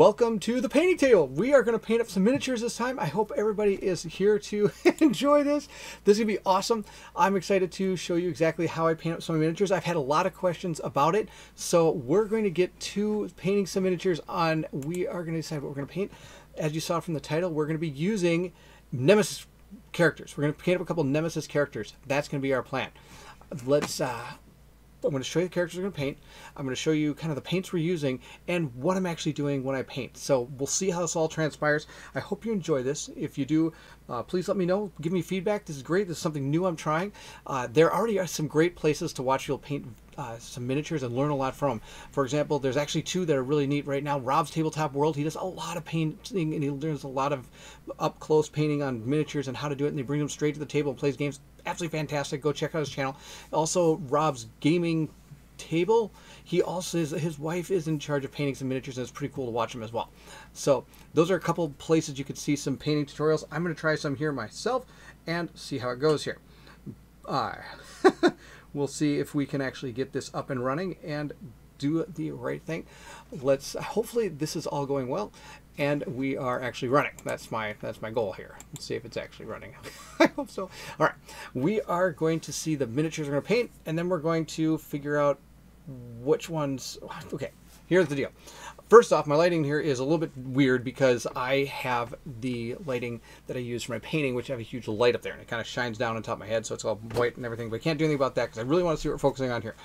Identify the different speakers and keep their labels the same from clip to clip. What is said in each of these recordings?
Speaker 1: Welcome to the painting table. We are going to paint up some miniatures this time. I hope everybody is here to enjoy this. This is going to be awesome. I'm excited to show you exactly how I paint up some miniatures. I've had a lot of questions about it, so we're going to get to painting some miniatures on. We are going to decide what we're going to paint. As you saw from the title, we're going to be using Nemesis characters. We're going to paint up a couple Nemesis characters. That's going to be our plan. Let's uh, I'm going to show you the characters I'm going to paint. I'm going to show you kind of the paints we're using and what I'm actually doing when I paint. So we'll see how this all transpires. I hope you enjoy this. If you do, uh, please let me know. Give me feedback. This is great. This is something new I'm trying. Uh, there already are some great places to watch people paint uh, some miniatures and learn a lot from. For example, there's actually two that are really neat right now. Rob's Tabletop World, he does a lot of painting and he learns a lot of up close painting on miniatures and how to do it, and they bring them straight to the table and plays games absolutely fantastic. Go check out his channel. Also, Rob's gaming table. He also is his wife is in charge of painting some miniatures, and it's pretty cool to watch him as well. So those are a couple places you could see some painting tutorials. I'm going to try some here myself and see how it goes here. Uh, we'll see if we can actually get this up and running and do the right thing. Let's hopefully this is all going well and we are actually running. That's my that's my goal here. Let's see if it's actually running. I hope so. All right, we are going to see the miniatures we're going to paint, and then we're going to figure out which ones. Okay, here's the deal. First off, my lighting here is a little bit weird because I have the lighting that I use for my painting, which I have a huge light up there, and it kind of shines down on top of my head, so it's all white and everything. But I can't do anything about that because I really want to see what we're focusing on here.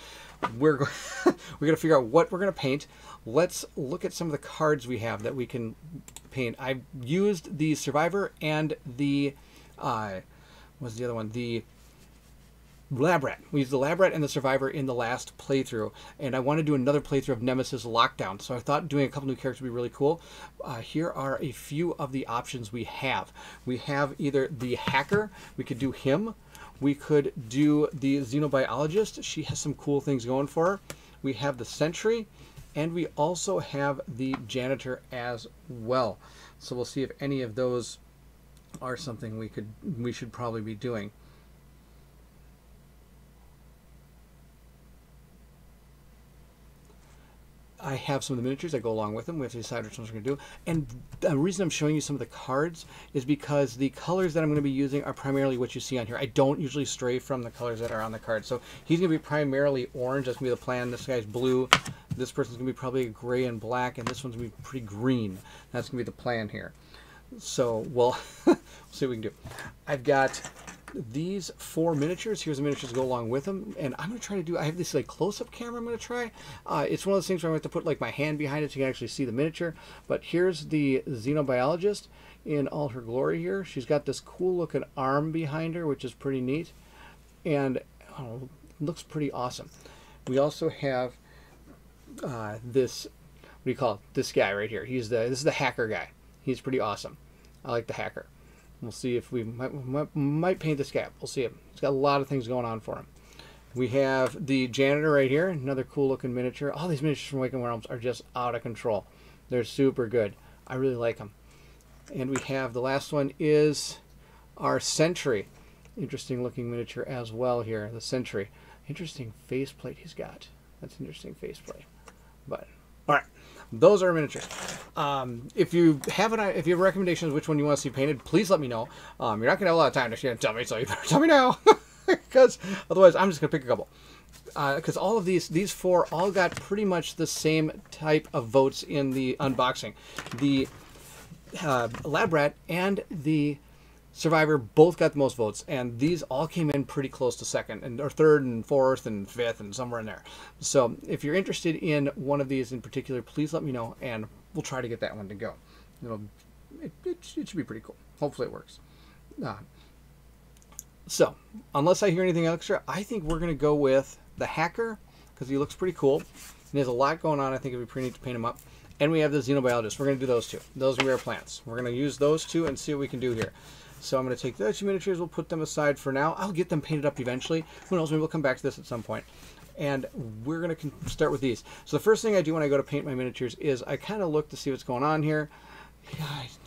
Speaker 1: We're we're going to figure out what we're going to paint. Let's look at some of the cards we have that we can paint. I've used the Survivor and the uh, what's the other one? The Lab Rat. We used the Lab Rat and the Survivor in the last playthrough, and I want to do another playthrough of Nemesis Lockdown, so I thought doing a couple new characters would be really cool. Uh, here are a few of the options we have. We have either the Hacker, we could do him, we could do the Xenobiologist, she has some cool things going for her. We have the Sentry, and we also have the Janitor as well. So we'll see if any of those are something we could we should probably be doing. I have some of the miniatures that go along with them. We have to decide which ones we're going to do. And the reason I'm showing you some of the cards is because the colors that I'm going to be using are primarily what you see on here. I don't usually stray from the colors that are on the card. So he's going to be primarily orange. That's going to be the plan. This guy's blue. This person's going to be probably gray and black. And this one's going to be pretty green. That's going to be the plan here. So, well, we'll see what we can do. I've got these four miniatures. Here's the miniatures go along with them. And I'm going to try to do, I have this like close-up camera I'm going to try. Uh, it's one of those things where I have to put like my hand behind it so you can actually see the miniature. But here's the xenobiologist in all her glory here. She's got this cool looking arm behind her, which is pretty neat. And oh, looks pretty awesome. We also have uh, this, what do you call it? This guy right here. He's the, this is the hacker guy. He's pretty awesome. I like the hacker. We'll see if we might, might, might paint this gap. We'll see him. He's got a lot of things going on for him. We have the janitor right here, another cool looking miniature. All these miniatures from Awaken Realms are just out of control. They're super good. I really like them. And we have the last one is our Sentry. Interesting looking miniature as well here, the Sentry. Interesting faceplate he's got. That's interesting faceplate. But, all right those are miniatures. Um, if you have an, if you have recommendations which one you want to see painted, please let me know. Um, you're not gonna have a lot of time to tell me, so you better tell me now, because otherwise I'm just gonna pick a couple. Because uh, all of these, these four all got pretty much the same type of votes in the unboxing. The uh, Lab Rat and the Survivor both got the most votes, and these all came in pretty close to second, and or third and fourth and fifth and somewhere in there. So if you're interested in one of these in particular, please let me know, and we'll try to get that one to go. It'll, it, it, it should be pretty cool. Hopefully it works. Uh, so unless I hear anything extra, I think we're going to go with the Hacker because he looks pretty cool. And there's a lot going on. I think it'd be pretty neat to paint him up. And we have the Xenobiologist. We're going to do those two. Those are our plants. We're going to use those two and see what we can do here. So I'm going to take those two miniatures. We'll put them aside for now. I'll get them painted up eventually. Who knows? Maybe we'll come back to this at some point. And we're going to start with these. So the first thing I do when I go to paint my miniatures is I kind of look to see what's going on here.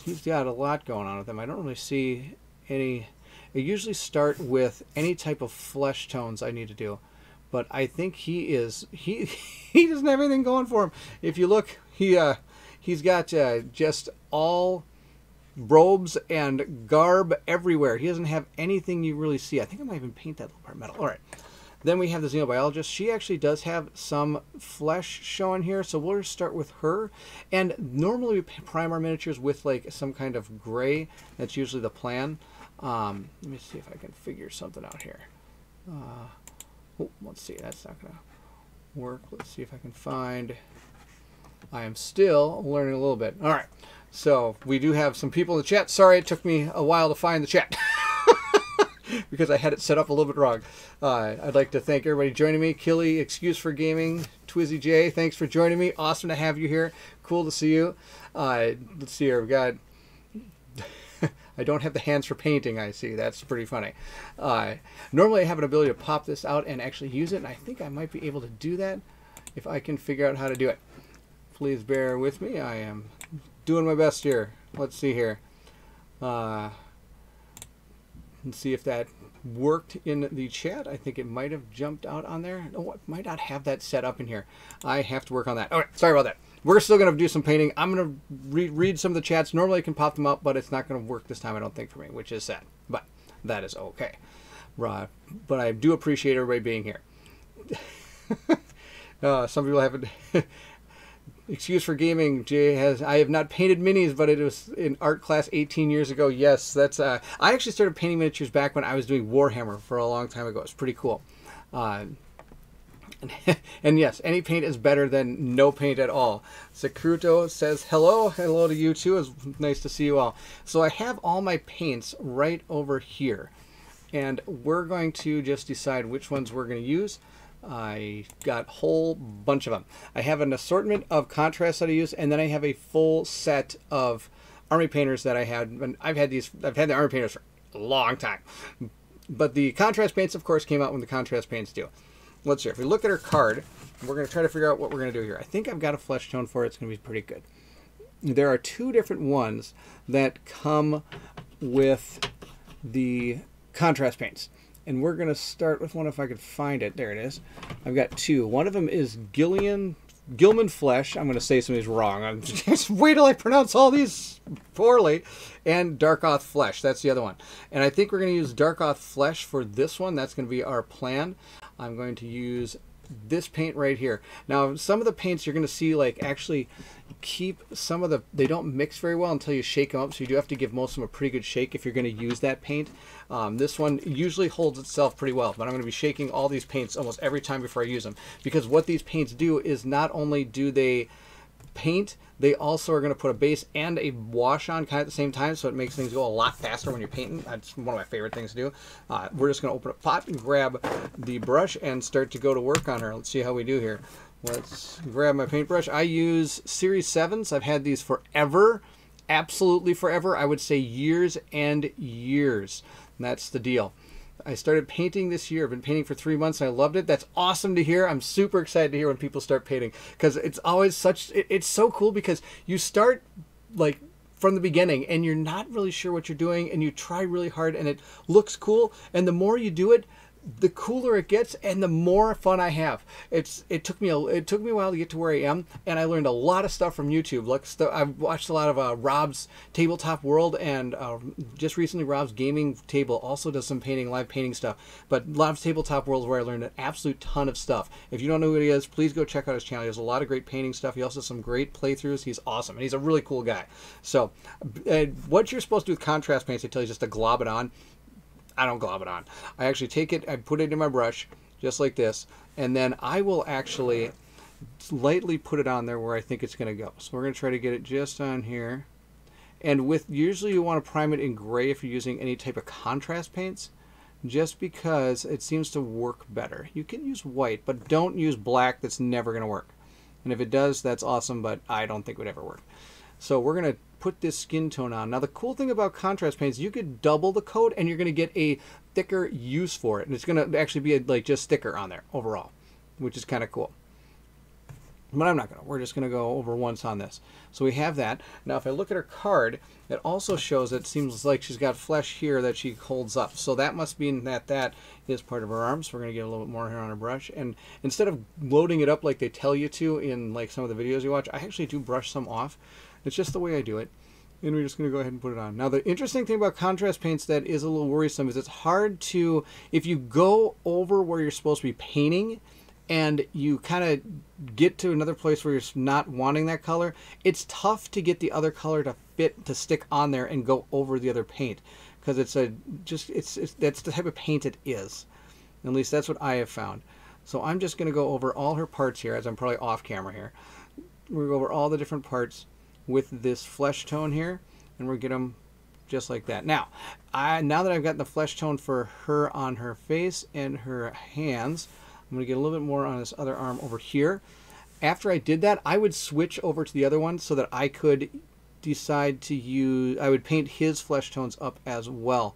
Speaker 1: He's got a lot going on with him. I don't really see any... I usually start with any type of flesh tones I need to do. But I think he is... He, he doesn't have anything going for him. If you look, he... Uh, He's got uh, just all robes and garb everywhere. He doesn't have anything you really see. I think I might even paint that little part metal. All right. Then we have the xenobiologist. She actually does have some flesh showing here, so we'll just start with her. And normally we prime our miniatures with like some kind of gray. That's usually the plan. Um, let me see if I can figure something out here. Uh, oh, let's see. That's not gonna work. Let's see if I can find. I am still learning a little bit. All right. So we do have some people in the chat. Sorry, it took me a while to find the chat. because I had it set up a little bit wrong. Uh, I'd like to thank everybody joining me. Killy, Excuse for Gaming, Twizzy J, thanks for joining me. Awesome to have you here. Cool to see you. Uh, let's see here. We've got. I don't have the hands for painting, I see. That's pretty funny. Uh, normally, I have an ability to pop this out and actually use it, and I think I might be able to do that if I can figure out how to do it. Please bear with me. I am doing my best here. Let's see here. Uh, and see if that worked in the chat. I think it might have jumped out on there. No, it might not have that set up in here. I have to work on that. All right, sorry about that. We're still going to do some painting. I'm going to re read some of the chats. Normally I can pop them up, but it's not going to work this time, I don't think, for me, which is sad. But that is okay. Uh, but I do appreciate everybody being here. uh, some people haven't excuse for gaming jay has i have not painted minis but it was in art class 18 years ago. Yes that's uh, i actually started painting miniatures back when i was doing warhammer for a long time ago. It's pretty cool. Uh, and, and, yes any paint is better than no paint at all. Sakruto says hello hello to you too. It's nice to see you all. So i have all my paints right over here. And we're going to just decide which ones we're going to use I got a whole bunch of them. I have an assortment of contrasts that I use, and then I have a full set of army painters that I had. And I've had these. I've had the army painters for a long time. But the contrast paints, of course, came out when the contrast paints do. Let's see. If we look at our card, we're going to try to figure out what we're going to do here. I think I've got a flesh tone for it. It's going to be pretty good. There are two different ones that come with the contrast paints and we're going to start with one if I could find it. There it is. I've got two. One of them is Gillian Gilman Flesh. I'm going to say some of these wrong. I'm just wait till I pronounce all these poorly. And Darkoath Flesh. That's the other one. And I think we're going to use Darkoath Flesh for this one. That's going to be our plan. I'm going to use this paint right here. Now, some of the paints you're going to see like actually keep some of the, they don't mix very well until you shake them up. So you do have to give most of them a pretty good shake if you're going to use that paint. Um, this one usually holds itself pretty well, but I'm going to be shaking all these paints almost every time before I use them. Because what these paints do is not only do they paint, they also are going to put a base and a wash on kind of at the same time, so it makes things go a lot faster when you're painting. That's one of my favorite things to do. Uh, we're just going to open a pot and grab the brush and start to go to work on her. Let's see how we do here. Let's grab my paintbrush. I use Series 7s. I've had these forever, absolutely forever. I would say years and years. And that's the deal. I started painting this year. I've been painting for three months. And I loved it. That's awesome to hear. I'm super excited to hear when people start painting because it's always such. It, it's so cool because you start like from the beginning and you're not really sure what you're doing and you try really hard and it looks cool and the more you do it the cooler it gets and the more fun I have. It's it took me a it took me a while to get to where I am, and I learned a lot of stuff from YouTube. Like st- I've watched a lot of uh, Rob's Tabletop World, and uh, just recently Rob's Gaming Table also does some painting, live painting stuff. But Rob's Tabletop World is where I learned an absolute ton of stuff. If you don't know who he is, please go check out his channel. He has a lot of great painting stuff. He also has some great playthroughs. He's awesome, and he's a really cool guy. So, what you're supposed to do with contrast paints, I tell you, just to glob it on. I don't glob it on. I actually take it, I put it in my brush, just like this, and then I will actually lightly put it on there where I think it's going to go. So we're going to try to get it just on here. And with usually you want to prime it in gray if you're using any type of contrast paints, just because it seems to work better. You can use white, but don't use black. That's never going to work. And if it does, that's awesome, but I don't think it would ever work. So we're going to put this skin tone on. Now the cool thing about contrast paints, you could double the coat and you're going to get a thicker use for it. And it's going to actually be a, like just thicker on there overall, which is kind of cool. But I'm not going to. We're just going to go over once on this. So we have that. Now, if I look at her card, it also shows it seems like she's got flesh here that she holds up. So that must mean that that is part of her arm. So we're going to get a little bit more here on her brush. And instead of loading it up like they tell you to in like some of the videos you watch, I actually do brush some off. It's just the way I do it. And we're just going to go ahead and put it on. Now, the interesting thing about contrast paints that is a little worrisome is it's hard to, if you go over where you're supposed to be painting, and you kind of get to another place where you're not wanting that color, it's tough to get the other color to fit to stick on there and go over the other paint because it's a just it's, it's that's the type of paint it is. At least that's what I have found. So I'm just going to go over all her parts here as I'm probably off camera here. We're going to go over all the different parts with this flesh tone here and we'll get them just like that. Now, I now that I've got the flesh tone for her on her face and her hands, I'm going to get a little bit more on this other arm over here. After I did that, I would switch over to the other one so that I could decide to use, I would paint his flesh tones up as well.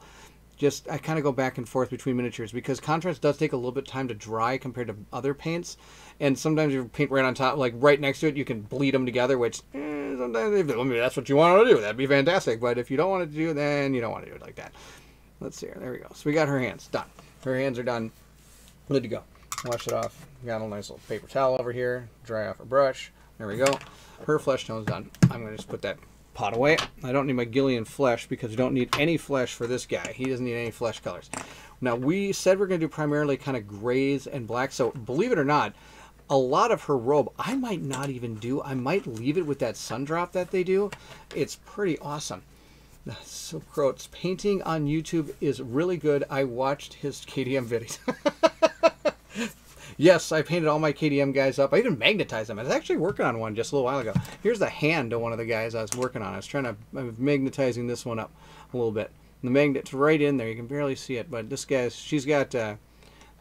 Speaker 1: Just, I kind of go back and forth between miniatures because contrast does take a little bit of time to dry compared to other paints. And sometimes you paint right on top, like right next to it, you can bleed them together, which eh, sometimes if that's what you want to do. That'd be fantastic. But if you don't want to do then you don't want to do it like that. Let's see here. There we go. So we got her hands done. Her hands are done. Good to go wash it off. Got a nice little paper towel over here. Dry off a brush. There we go. Her flesh tone's done. I'm going to just put that pot away. I don't need my Gillian flesh because we don't need any flesh for this guy. He doesn't need any flesh colors. Now, we said we're going to do primarily kind of grays and blacks. So, believe it or not, a lot of her robe I might not even do. I might leave it with that sun drop that they do. It's pretty awesome. Silk Croat's painting on YouTube is really good. I watched his KDM videos. Yes, I painted all my KDM guys up. I even magnetized them. I was actually working on one just a little while ago. Here's the hand of one of the guys I was working on. I was trying to, I was magnetizing this one up a little bit. The magnet's right in there. You can barely see it, but this guy's, she's got uh,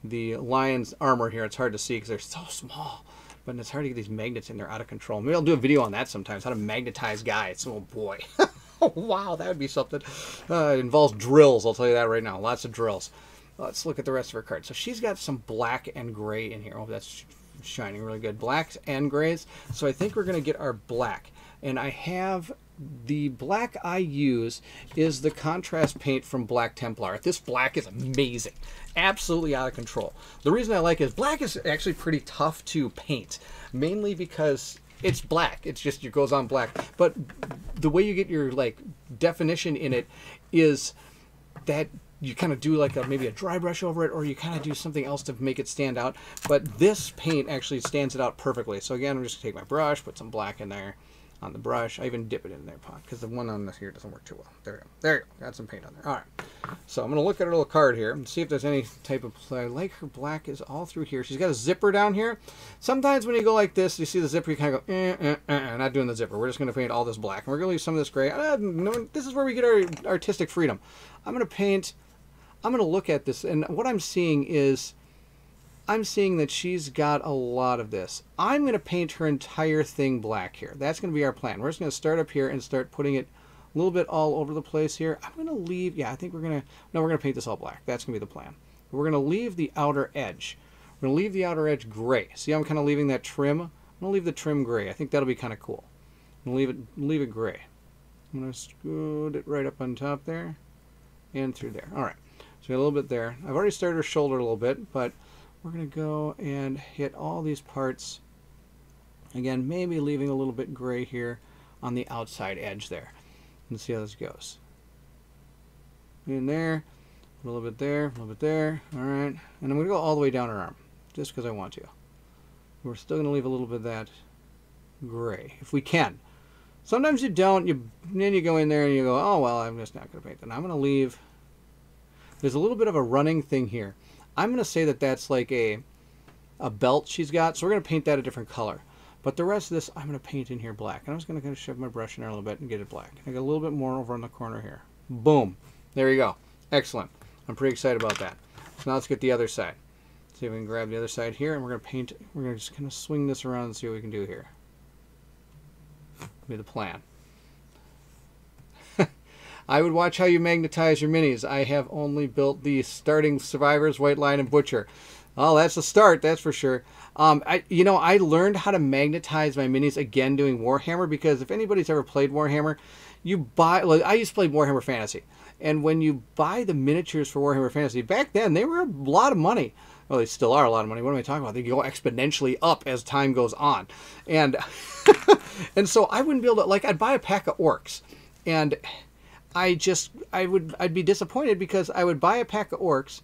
Speaker 1: the lion's armor here. It's hard to see because they're so small. But it's hard to get these magnets in there out of control. Maybe I'll do a video on that sometimes, how to magnetize guys. Oh boy. wow, that would be something. Uh, it involves drills, I'll tell you that right now. Lots of drills. Let's look at the rest of her cards. So she's got some black and gray in here. Oh, that's shining really good. Blacks and grays. So I think we're going to get our black. And I have the black I use is the contrast paint from Black Templar. This black is amazing. Absolutely out of control. The reason I like it is black is actually pretty tough to paint. Mainly because it's black. It's just, it goes on black. But the way you get your like definition in it is that you kind of do like a, maybe a dry brush over it or you kind of do something else to make it stand out. But this paint actually stands it out perfectly. So again, I'm just to take my brush, put some black in there on the brush. I even dip it in there, pot, because the one on this here doesn't work too well. There you go. There you go. Got some paint on there. All right. So I'm going to look at her little card here and see if there's any type of play. I like her black is all through here. She's got a zipper down here. Sometimes when you go like this, you see the zipper, you kind of go, eh, eh, eh, eh, not doing the zipper. We're just going to paint all this black. And we're going to leave some of this gray. Uh, no, this is where we get our artistic freedom. I'm going to paint I'm going to look at this, and what I'm seeing is I'm seeing that she's got a lot of this. I'm going to paint her entire thing black here. That's going to be our plan. We're just going to start up here and start putting it a little bit all over the place here. I'm going to leave, yeah, I think we're going to, no, we're going to paint this all black. That's going to be the plan. We're going to leave the outer edge. We're going to leave the outer edge gray. See I'm kind of leaving that trim? I'm going to leave the trim gray. I think that'll be kind of cool. I'm going to leave it, leave it gray. I'm going to scoot it right up on top there and through there. All right. So a little bit there. I've already started her shoulder a little bit, but we're going to go and hit all these parts. Again, maybe leaving a little bit gray here on the outside edge there. And see how this goes. In there, a little bit there, a little bit there. All right. And I'm going to go all the way down her arm, just because I want to. We're still going to leave a little bit of that gray, if we can. Sometimes you don't. You Then you go in there and you go, oh, well, I'm just not going to paint that. I'm going to leave there's a little bit of a running thing here. I'm going to say that that's like a, a belt she's got, so we're going to paint that a different color. But the rest of this, I'm going to paint in here black. And I'm just going to kind of shove my brush in there a little bit and get it black. I got a little bit more over on the corner here. Boom. There you go. Excellent. I'm pretty excited about that. So now let's get the other side. See if we can grab the other side here, and we're going to paint, we're going to just kind of swing this around and see what we can do here. Be the plan. I would watch how you magnetize your minis. I have only built the starting survivors, White Lion, and Butcher. Oh, that's a start, that's for sure. Um, I, you know, I learned how to magnetize my minis again doing Warhammer because if anybody's ever played Warhammer, you buy. Like, I used to play Warhammer Fantasy, and when you buy the miniatures for Warhammer Fantasy, back then they were a lot of money. Well, they still are a lot of money. What am I talking about? They go exponentially up as time goes on, and and so I wouldn't be able to like I'd buy a pack of orcs, and I just I would I'd be disappointed because I would buy a pack of orcs,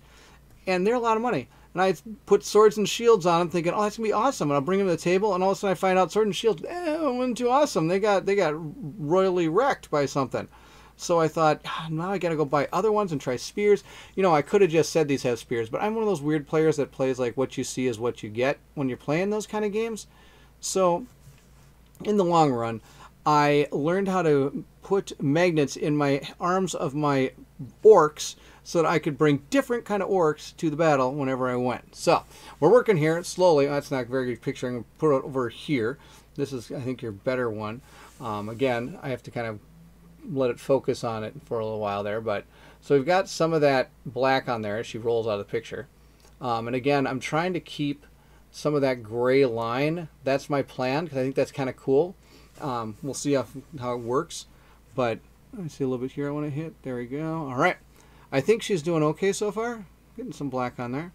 Speaker 1: and they're a lot of money. And I put swords and shields on them, thinking, "Oh, that's gonna be awesome." And I'll bring them to the table, and all of a sudden I find out sword and shields, eh, wasn't too awesome. They got they got royally wrecked by something. So I thought, ah, now I got to go buy other ones and try spears. You know, I could have just said these have spears, but I'm one of those weird players that plays like what you see is what you get when you're playing those kind of games. So, in the long run, I learned how to put magnets in my arms of my orcs so that I could bring different kind of orcs to the battle whenever I went. So, we're working here slowly. That's not a very good picture. I'm going to put it over here. This is, I think, your better one. Um, again, I have to kind of let it focus on it for a little while there. But so we've got some of that black on there as she rolls out of the picture. Um, and again, I'm trying to keep some of that gray line. That's my plan because I think that's kind of cool. Um, we'll see how, how it works. But I see a little bit here I want to hit. There we go. All right. I think she's doing okay so far. Getting some black on there.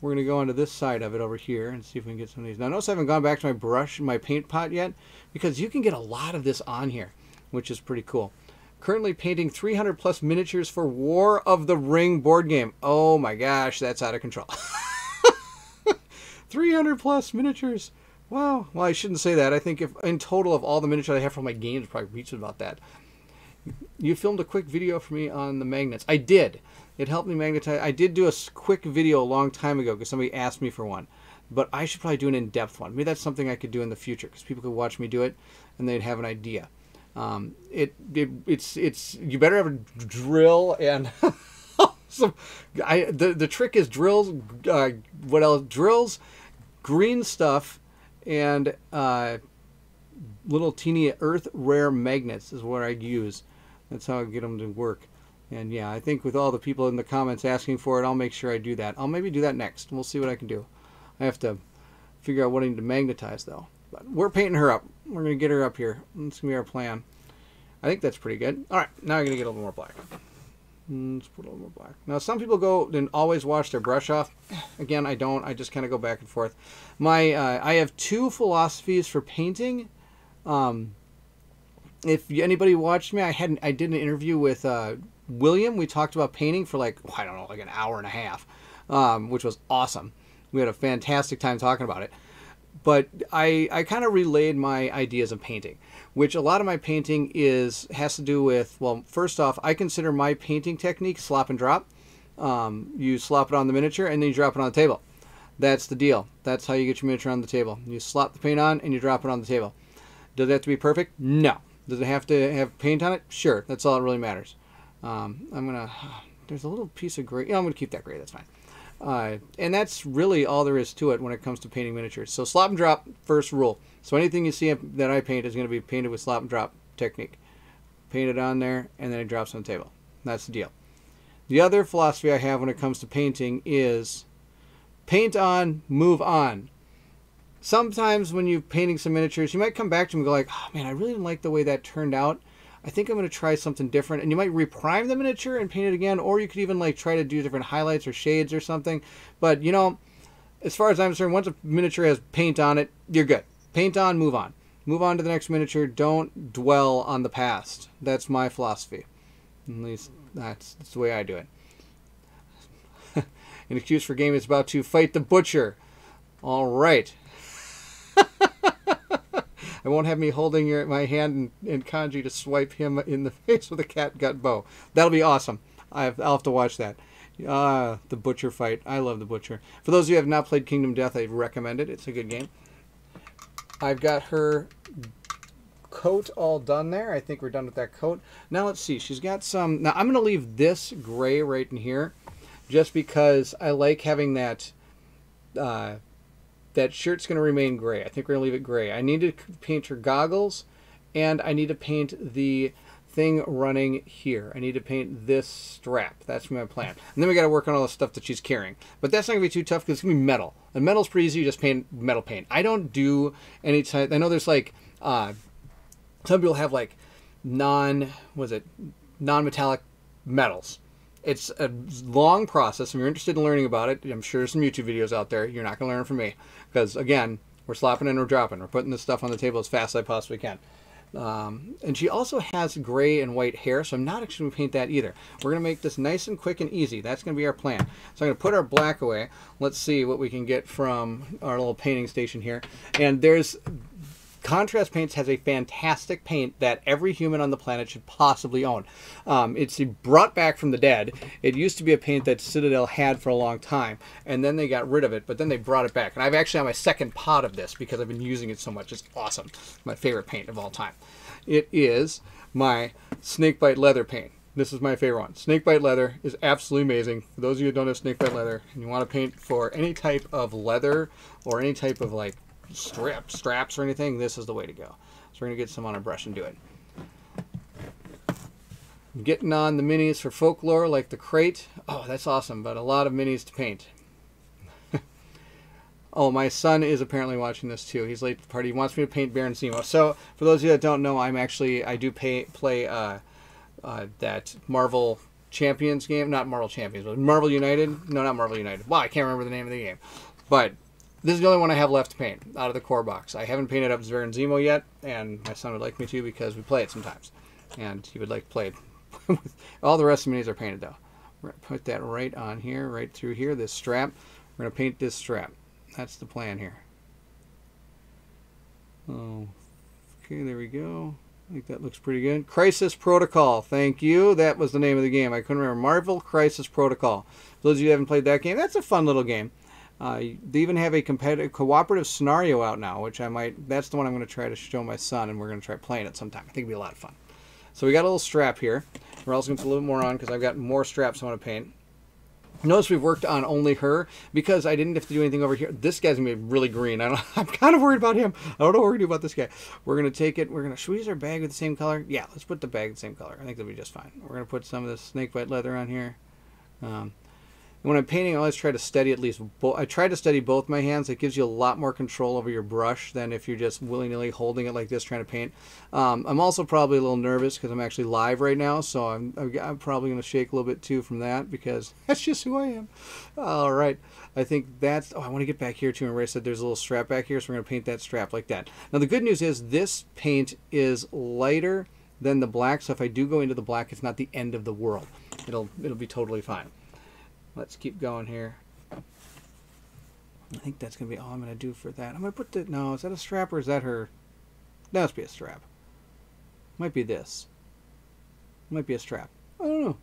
Speaker 1: We're going to go onto this side of it over here and see if we can get some of these. Now, notice I haven't gone back to my brush, my paint pot yet, because you can get a lot of this on here which is pretty cool. Currently painting 300 plus miniatures for War of the Ring board game. Oh my gosh, that's out of control. 300 plus miniatures. Wow. Well, I shouldn't say that. I think if in total of all the miniatures I have for my games, probably reaches about that. You filmed a quick video for me on the magnets. I did. It helped me magnetize. I did do a quick video a long time ago because somebody asked me for one. But I should probably do an in-depth one. Maybe that's something I could do in the future because people could watch me do it and they'd have an idea. Um, it, it it's it's you better have a drill and some. I the the trick is drills. Uh, what else? Drills, green stuff, and uh, little teeny earth rare magnets is what I use. That's how I get them to work. And yeah, I think with all the people in the comments asking for it, I'll make sure I do that. I'll maybe do that next. We'll see what I can do. I have to figure out what I need to magnetize though. But we're painting her up. We're going to get her up here. That's going to be our plan. I think that's pretty good. All right, now I'm going to get a little more black. Let's put a little more black. Now, some people go and always wash their brush off. Again, I don't. I just kind of go back and forth. My, uh, I have two philosophies for painting. Um, if anybody watched me, I had I did an interview with uh, William. We talked about painting for like I don't know, like an hour and a half, um, which was awesome. We had a fantastic time talking about it but I, I kind of relayed my ideas of painting, which a lot of my painting is has to do with, well, first off, I consider my painting technique slop and drop. Um, you slop it on the miniature and then you drop it on the table. That's the deal. That's how you get your miniature on the table. You slop the paint on and you drop it on the table. Does it have to be perfect? No. Does it have to have paint on it? Sure. That's all that really matters. Um, I'm to, there's a little piece of gray. Yeah, I'm to keep that gray. That's fine. Uh, and that's really all there is to it when it comes to painting miniatures. So slop and drop, first rule. So anything you see that I paint is going to be painted with slop and drop technique. Paint it on there, and then it drops on the table. That's the deal. The other philosophy I have when it comes to painting is paint on, move on. Sometimes when you're painting some miniatures, you might come back to them and go like, oh man, I really didn't like the way that turned out. I think I'm going to try something different. And you might reprime the miniature and paint it again, or you could even like try to do different highlights or shades or something. But you know, as far as I'm concerned, once a miniature has paint on it, you're good. Paint on, move on. Move on to the next miniature. Don't dwell on the past. That's my philosophy. At least that's, that's the way I do it. An excuse for game is about to fight the butcher. All right. I won't have me holding your, my hand in, in kanji to swipe him in the face with a cat gut bow. That'll be awesome. I have, I'll have to watch that. Ah, the Butcher fight. I love the Butcher. For those of you who have not played Kingdom Death, I recommend it. It's a good game. I've got her coat all done there. I think we're done with that coat. Now let's see. She's got some... Now I'm going to leave this gray right in here just because I like having that uh, that shirt's going to remain gray. I think we're going to leave it gray. I need to paint her goggles, and I need to paint the thing running here. I need to paint this strap. That's my plan. And then we got to work on all the stuff that she's carrying. But that's not going to be too tough because it's going to be metal. And metal's pretty easy. You just paint metal paint. I don't do any type. I know there's like, uh, some people have like non, was it, non-metallic metals. It's a long process. If you're interested in learning about it, I'm sure there's some YouTube videos out there. You're not going to learn from me because, again, we're slapping and we're dropping. We're putting this stuff on the table as fast as I possibly can. Um, and she also has gray and white hair, so I'm not actually going to paint that either. We're going to make this nice and quick and easy. That's going to be our plan. So I'm going to put our black away. Let's see what we can get from our little painting station here. And there's Contrast Paints has a fantastic paint that every human on the planet should possibly own. Um, it's brought back from the dead. It used to be a paint that Citadel had for a long time, and then they got rid of it, but then they brought it back. And I've actually on my second pot of this because I've been using it so much. It's awesome. My favorite paint of all time. It is my Snakebite Leather paint. This is my favorite one. Snakebite leather is absolutely amazing. For those of you who don't have snakebite leather and you want to paint for any type of leather or any type of like strap, straps or anything, this is the way to go. So we're going to get some on a brush and do it. getting on the minis for folklore, like the crate. Oh, that's awesome, but a lot of minis to paint. oh, my son is apparently watching this too. He's late to the party. He wants me to paint Baron Zemo. So, for those of you that don't know, I'm actually, I do pay, play uh, uh, that Marvel Champions game. Not Marvel Champions, but Marvel United. No, not Marvel United. Wow, I can't remember the name of the game. But this is the only one I have left to paint out of the core box. I haven't painted up Baron Zemo yet, and my son would like me to because we play it sometimes. And he would like to play it. All the rest of the minis are painted though. We're to put that right on here, right through here, this strap. We're going to paint this strap. That's the plan here. Oh, okay, there we go. I think that looks pretty good. Crisis Protocol. Thank you. That was the name of the game. I couldn't remember. Marvel Crisis Protocol. For those of you who haven't played that game, that's a fun little game. Uh, they even have a competitive cooperative scenario out now, which I might. That's the one I'm going to try to show my son, and we're going to try playing it sometime. I think it'll be a lot of fun. So we got a little strap here. We're also going to put a little more on because I've got more straps I want to paint. Notice we've worked on only her because I didn't have to do anything over here. This guy's gonna be really green. I am kind of worried about him. I don't know what we're gonna do about this guy. We're gonna take it. We're gonna should we use our bag with the same color? Yeah, let's put the bag the same color. I think that'll be just fine. We're gonna put some of this snakebite leather on here. Um, when I'm painting, I always try to steady at least. Bo- I try to steady both my hands. It gives you a lot more control over your brush than if you're just willy nilly holding it like this trying to paint. Um, I'm also probably a little nervous because I'm actually live right now, so I'm, I'm probably going to shake a little bit too from that because that's just who I am. All right. I think that's. Oh, I want to get back here too. Remember, I said there's a little strap back here, so we're going to paint that strap like that. Now, the good news is this paint is lighter than the black, so if I do go into the black, it's not the end of the world. It'll it'll be totally fine. Let's keep going here. I think that's going to be all I'm going to do for that. I'm going to put the... No, is that a strap or is that her... That must be a strap. Might be this. Might be a strap. I don't know.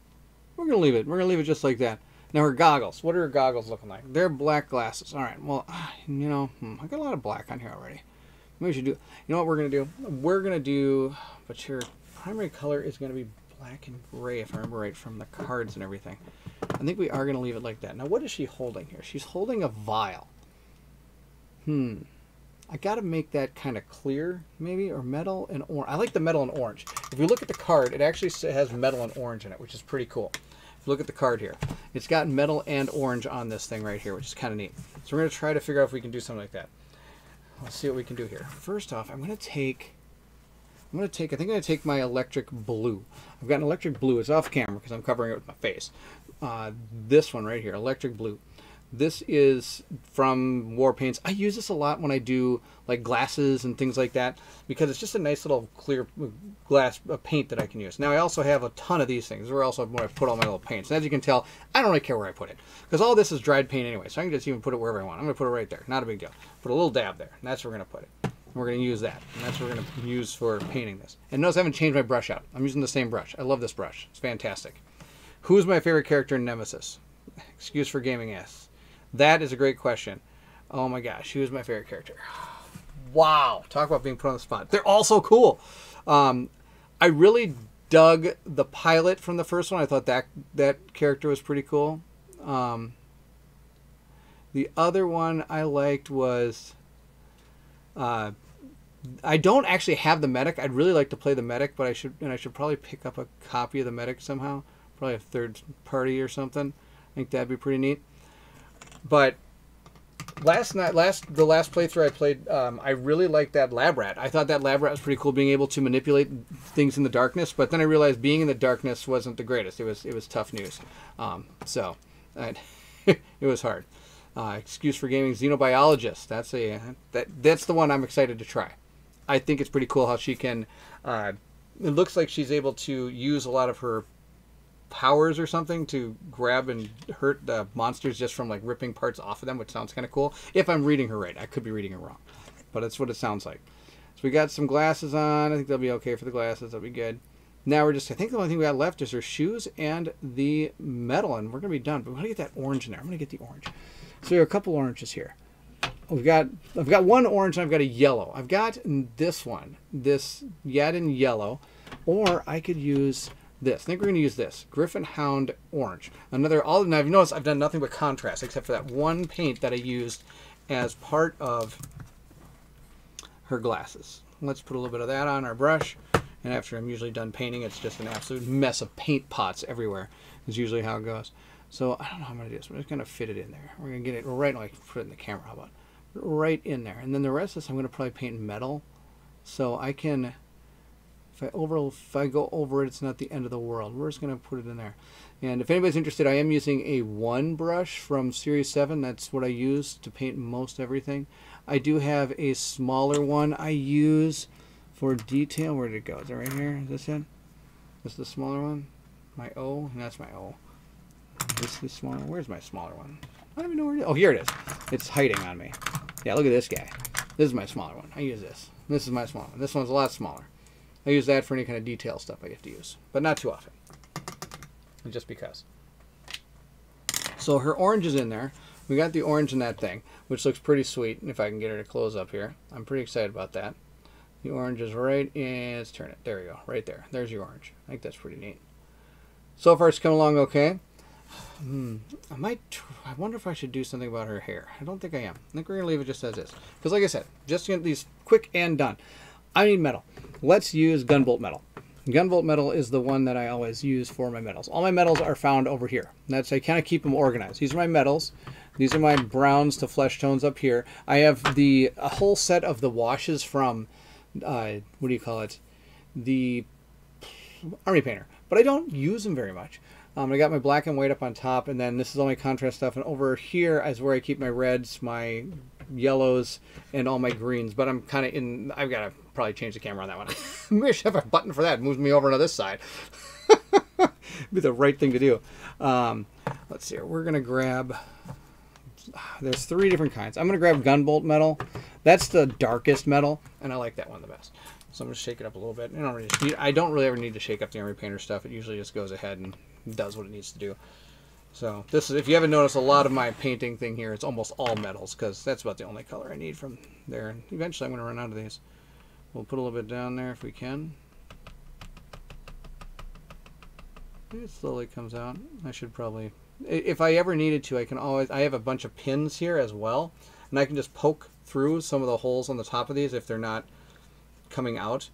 Speaker 1: We're going to leave it. We're going to leave it just like that. Now her goggles. What are her goggles looking like? They're black glasses. All right. Well, you know, hmm, I got a lot of black on here already. Maybe we should do... You know what we're going to do? We're going to do... But your primary color is going to be black and gray, if I remember right, from the cards and everything. I think we are going to leave it like that. Now, what is she holding here? She's holding a vial. Hmm. I got to make that kind of clear, maybe, or metal and orange. I like the metal and orange. If you look at the card, it actually has metal and orange in it, which is pretty cool. If you look at the card here, it's got metal and orange on this thing right here, which is kind of neat. So we're going to try to figure out if we can do something like that. Let's see what we can do here. First off, I'm going to take I'm going to take, I think I'm going to take my electric blue. I've got an electric blue. It's off camera because I'm covering it with my face. Uh, this one right here, electric blue. This is from War Paints. I use this a lot when I do like glasses and things like that because it's just a nice little clear glass paint that I can use. Now I also have a ton of these things. These are also where I put all my little paints. And as you can tell, I don't really care where I put it because all this is dried paint anyway. So I can just even put it wherever I want. I'm going to put it right there. Not a big deal. Put a little dab there. And that's where we're going to put it. We're going to use that. And that's what we're going to use for painting this. And notice I haven't changed my brush out. I'm using the same brush. I love this brush. It's fantastic. Who's my favorite character in Nemesis? Excuse for gaming S. That is a great question. Oh my gosh, who is my favorite character? Wow. Talk about being put on the spot. They're all so cool. Um, I really dug the pilot from the first one. I thought that that character was pretty cool. Um, the other one I liked was uh, I don't actually have the medic. I'd really like to play the medic, but I should and I should probably pick up a copy of the medic somehow. Probably a third party or something. I think that'd be pretty neat. But last night, last the last playthrough I played, um, I really liked that lab rat. I thought that lab rat was pretty cool, being able to manipulate things in the darkness. But then I realized being in the darkness wasn't the greatest. It was it was tough news. Um, so it was hard. Uh, excuse for gaming xenobiologist. That's a that that's the one I'm excited to try. I think it's pretty cool how she can. Uh, it looks like she's able to use a lot of her powers or something to grab and hurt the monsters just from like ripping parts off of them, which sounds kind of cool. If I'm reading her right, I could be reading her wrong, but that's what it sounds like. So we got some glasses on. I think they'll be okay for the glasses. That'll be good. Now we're just. I think the only thing we got left is her shoes and the metal, and we're gonna be done. But we want to get that orange in there. I'm gonna get the orange. So we have a couple oranges here. We've got I've got one orange and I've got a yellow. I've got this one, this Yaden yellow, or I could use this. I think we're going to use this Gryph-hound orange. Another all now you've noticed I've done nothing but contrast except for that one paint that I used as part of her glasses. Let's put a little bit of that on our brush. And after I'm usually done painting, it's just an absolute mess of paint pots everywhere. Is usually how it goes. So I don't know how I'm going to do this. We're just going to fit it in there. We're going to get it right, like put it in the camera. How about right in there? And then the rest of this, I'm going to probably paint metal, so I can. If I over, if I go over it, it's not the end of the world. We're just going to put it in there. And if anybody's interested, I am using a one brush from Series 7. That's what I use to paint most everything. I do have a smaller one I use for detail. Where did it go? Is it right here? Is this it? This is the smaller one? My O? And that's my O. This is smaller. Where's my smaller one? I don't even know where it is. Oh, here it is. It's hiding on me. Yeah, look at this guy. This is my smaller one. I use this. This is my smaller one. This one's a lot smaller. I use that for any kind of detail stuff I have to use, but not too often. Just because. So her orange is in there. We got the orange in that thing, which looks pretty sweet. If I can get her to close up here, I'm pretty excited about that. The orange is right in. Let's turn it. There we go. Right there. There's your orange. I think that's pretty neat. So far, it's come along okay. Hmm. I might. I wonder if I should do something about her hair. I don't think I am. I think we're gonna leave it just as is. Because, like I said, just to get these quick and done. I need metal. Let's use gunvolt metal. Gunvolt metal is the one that I always use for my metals. All my metals are found over here. That's I kind of keep them organized. These are my metals. These are my browns to flesh tones up here. I have the a whole set of the washes from uh, what do you call it? The army painter. But I don't use them very much. Um, I got my black and white up on top, and then this is all my contrast stuff. And over here is where I keep my reds, my yellows, and all my greens. But I'm kind of in. I've got to probably change the camera on that one. Maybe I should have a button for that. It moves me over to this side. Be the right thing to do. Um, let's see here. We're gonna grab. There's three different kinds. I'm gonna grab gunvolt metal. That's the darkest metal, and I like that one the best. So I'm gonna shake it up a little bit. I don't really, I don't really ever need to shake up the army painter stuff. It usually just goes ahead and does what it needs to do. So this is, if you haven't noticed, a lot of my painting thing here, it's almost all metals because that's about the only color I need from there. Eventually I'm going to run out of these. We'll put a little bit down there if we can. It slowly comes out. I should probably, if I ever needed to, I can always, I have a bunch of pins here as well. And I can just poke through some of the holes on the top of these if they're not coming out.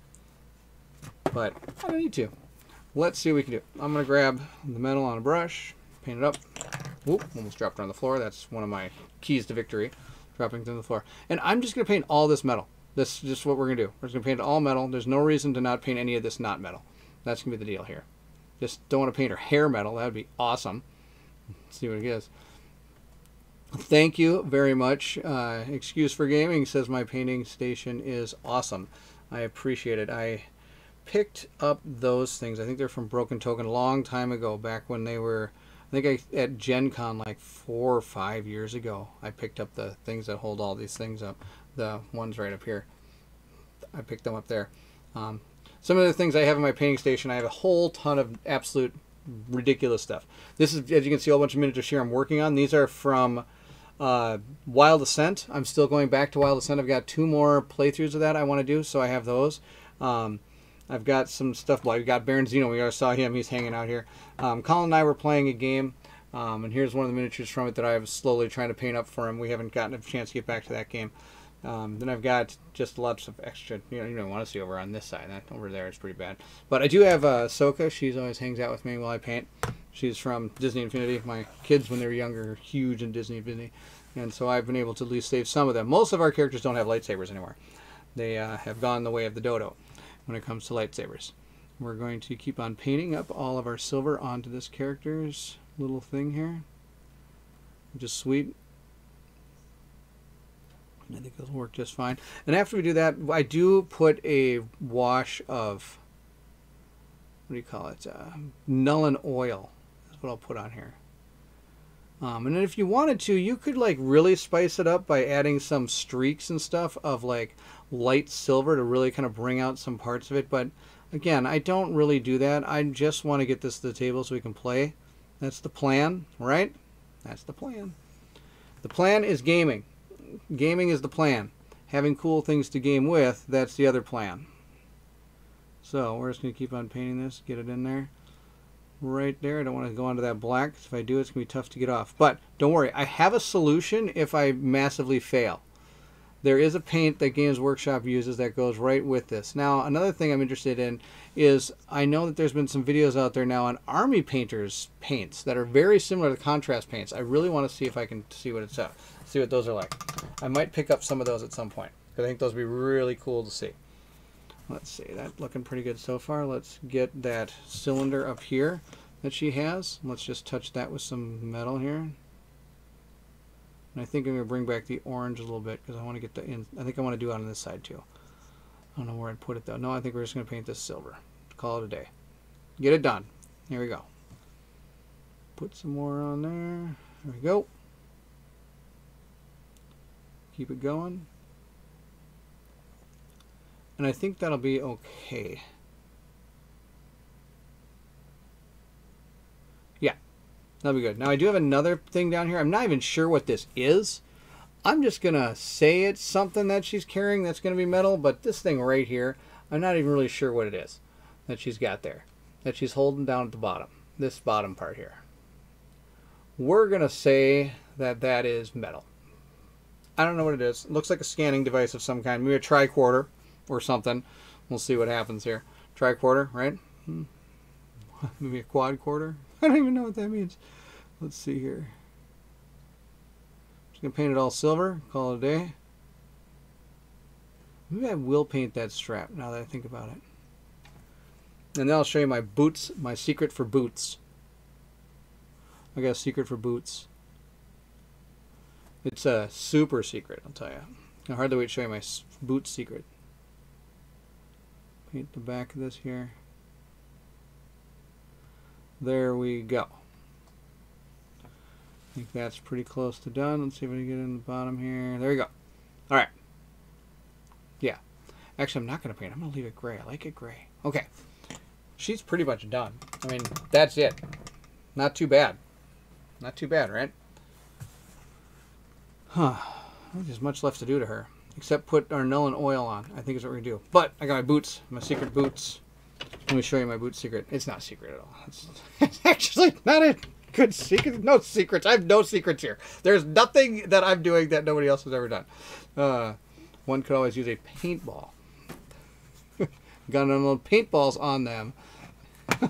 Speaker 1: But I don't need to. Let's see what we can do. I'm going to grab the metal on a brush, paint it up. Whoop, almost dropped it on the floor. That's one of my keys to victory, dropping through the floor. And I'm just going to paint all this metal. This is just what we're going to do. We're just going to paint all metal. There's no reason to not paint any of this not metal. That's going to be the deal here. Just don't want to paint her hair metal. That would be awesome. Let's see what it is. Thank you very much. Uh, Excuse for Gaming says my painting station is awesome. I appreciate it. I picked up those things. I think they're from Broken Token a long time ago, back when they were, I think I, at Gen Con like four or five years ago, I picked up the things that hold all these things up. The ones right up here. I picked them up there. Um, some of the things I have in my painting station, I have a whole ton of absolute ridiculous stuff. This is, as you can see, a whole bunch of miniatures here I'm working on. These are from uh, Wild Ascent. I'm still going back to Wild Ascent. I've got two more playthroughs of that I want to do, so I have those. Um, I've got some stuff. Well, we got Baron Zemo. We saw him. He's hanging out here. Um, Colin and I were playing a game, um, and here's one of the miniatures from it that I was slowly trying to paint up for him. We haven't gotten a chance to get back to that game. Um, then I've got just lots of extra, you know, you don't want to see over on this side. That over there is pretty bad. But I do have uh, Soka. She's always hangs out with me while I paint. She's from Disney Infinity. My kids, when they were younger, huge in Disney Infinity. And so I've been able to at least save some of them. Most of our characters don't have lightsabers anymore. They uh, have gone the way of the dodo when it comes to lightsabers. We're going to keep on painting up all of our silver onto this character's little thing here. Just sweet. I think it'll work just fine. And after we do that, I do put a wash of, what do you call it? Uh, Nuln Oil is what I'll put on here. Um, and then if you wanted to, you could like really spice it up by adding some streaks and stuff of like light silver to really kind of bring out some parts of it. But again, I don't really do that. I just want to get this to the table so we can play. That's the plan, right? That's the plan. The plan is gaming gaming is the plan. Having cool things to game with, that's the other plan. So we're just going to keep on painting this, get it in there. Right there. I don't want to go onto that black. If I do, it's going to be tough to get off. But don't worry. I have a solution if I massively fail. There is a paint that Games Workshop uses that goes right with this. Now, another thing I'm interested in is I know that there's been some videos out there now on Army Painters paints that are very similar to contrast paints. I really want to see if I can see what it's at see what those are like. I might pick up some of those at some point. I think those would be really cool to see. Let's see, that's looking pretty good so far. Let's get that cylinder up here that she has. Let's just touch that with some metal here. And I think I'm going to bring back the orange a little bit because I want to get the in. I think I want to do it on this side too. I don't know where I'd put it though. No, I think we're just going to paint this silver. Call it a day. Get it done. Here we go. Put some more on there. There we go. Keep it going. And I think that'll be okay. Yeah, that'll be good. Now I do have another thing down here. I'm not even sure what this is. I'm just going to say it's something that she's carrying that's going to be metal, but this thing right here, I'm not even really sure what it is that she's got there, that she's holding down at the bottom, this bottom part here. We're going to say that that is metal. I don't know what it is. It looks like a scanning device of some kind. Maybe a tricorder or something. We'll see what happens here. Tricorder, right? Hmm. Maybe a quadcorder? I don't even know what that means. Let's see here. Just going to paint it all silver. Call it a day. Maybe I will paint that strap now that I think about it. And then I'll show you my boots, my secret for boots. I got a secret for boots. It's a super secret, I'll tell you. I hardly wait to show you my boot secret. Paint the back of this here. There we go. I think that's pretty close to done. Let's see if we can get in the bottom here. There we go. All right. Yeah. Actually, I'm not going to paint. I'm going to leave it gray. I like it gray. Okay. She's pretty much done. I mean, that's it. Not too bad. Not too bad, right? Huh. There's much left to do to her. Except put our Nuln Oil on. I think is what we're going to do. But I got my boots. My secret boots. Let me show you my boot secret. It's not secret at all. It's, it's actually not a good secret. No secrets. I have no secrets here. There's nothing that I'm doing that nobody else has ever done. Uh, one could always use a paintball. got a little paintballs on them.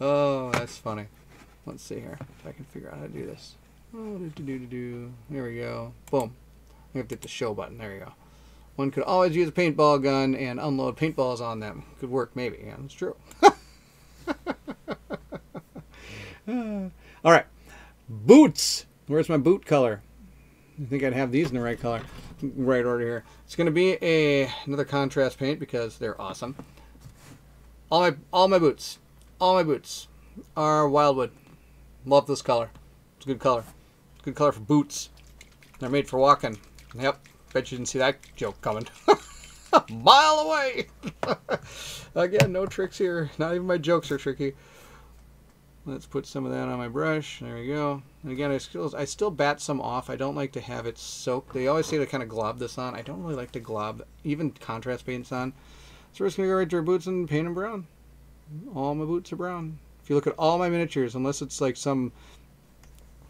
Speaker 1: oh, that's funny. Let's see here if I can figure out how to do this. Oh, do, do, do, do. There we go. Boom. We have to hit the show button. There you go. One could always use a paintball gun and unload paintballs on them. Could work, maybe. Yeah, that's true. all right. Boots. Where's my boot color? I think I'd have these in the right color. Right order here. It's going to be a another contrast paint because they're awesome. All my all my boots, all my boots are Wyldwood. Love this color. It's a good color. Good color for boots. They're made for walking. Yep. Bet you didn't see that joke coming. Mile away. Again, no tricks here. Not even my jokes are tricky. Let's put some of that on my brush. There we go. And again, I still I still bat some off. I don't like to have it soaked. They always say to kind of glob this on. I don't really like to glob even contrast paints on. So we're just gonna go right to our boots and paint them brown. All my boots are brown. If you look at all my miniatures, unless it's like some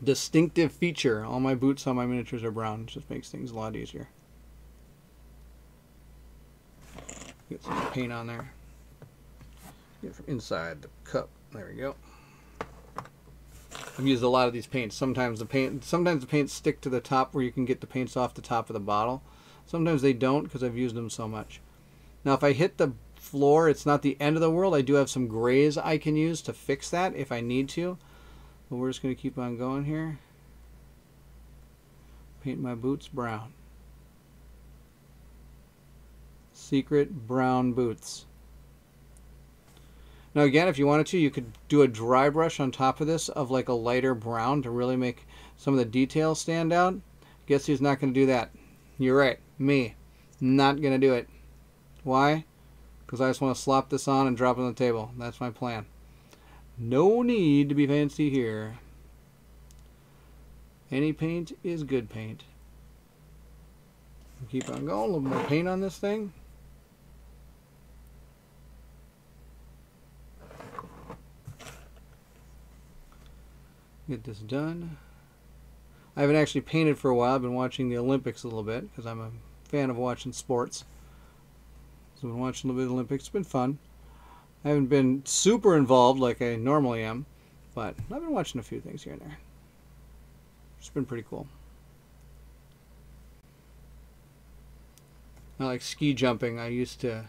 Speaker 1: distinctive feature. All my boots on my miniatures are brown. It just makes things a lot easier. Get some paint on there. Get from inside the cup. There we go. I've used a lot of these paints. Sometimes the paint, sometimes the paints stick to the top where you can get the paints off the top of the bottle. Sometimes they don't because I've used them so much. Now if I hit the floor, it's not the end of the world. I do have some grays I can use to fix that if I need to. But we're just going to keep on going here. Paint my boots brown. Secret brown boots. Now again, if you wanted to, you could do a dry brush on top of this of like a lighter brown to really make some of the details stand out. Guess who's not going to do that? You're right, me. Not going to do it. Why? Because I just want to slop this on and drop it on the table. That's my plan. No need to be fancy here. Any paint is good paint. Keep on going. A little more paint on this thing. Get this done. I haven't actually painted for a while. I've been watching the Olympics a little bit because I'm a fan of watching sports. So I've been watching a little bit of the Olympics. It's been fun. I haven't been super involved like I normally am, but I've been watching a few things here and there. It's been pretty cool. I like ski jumping. I used to,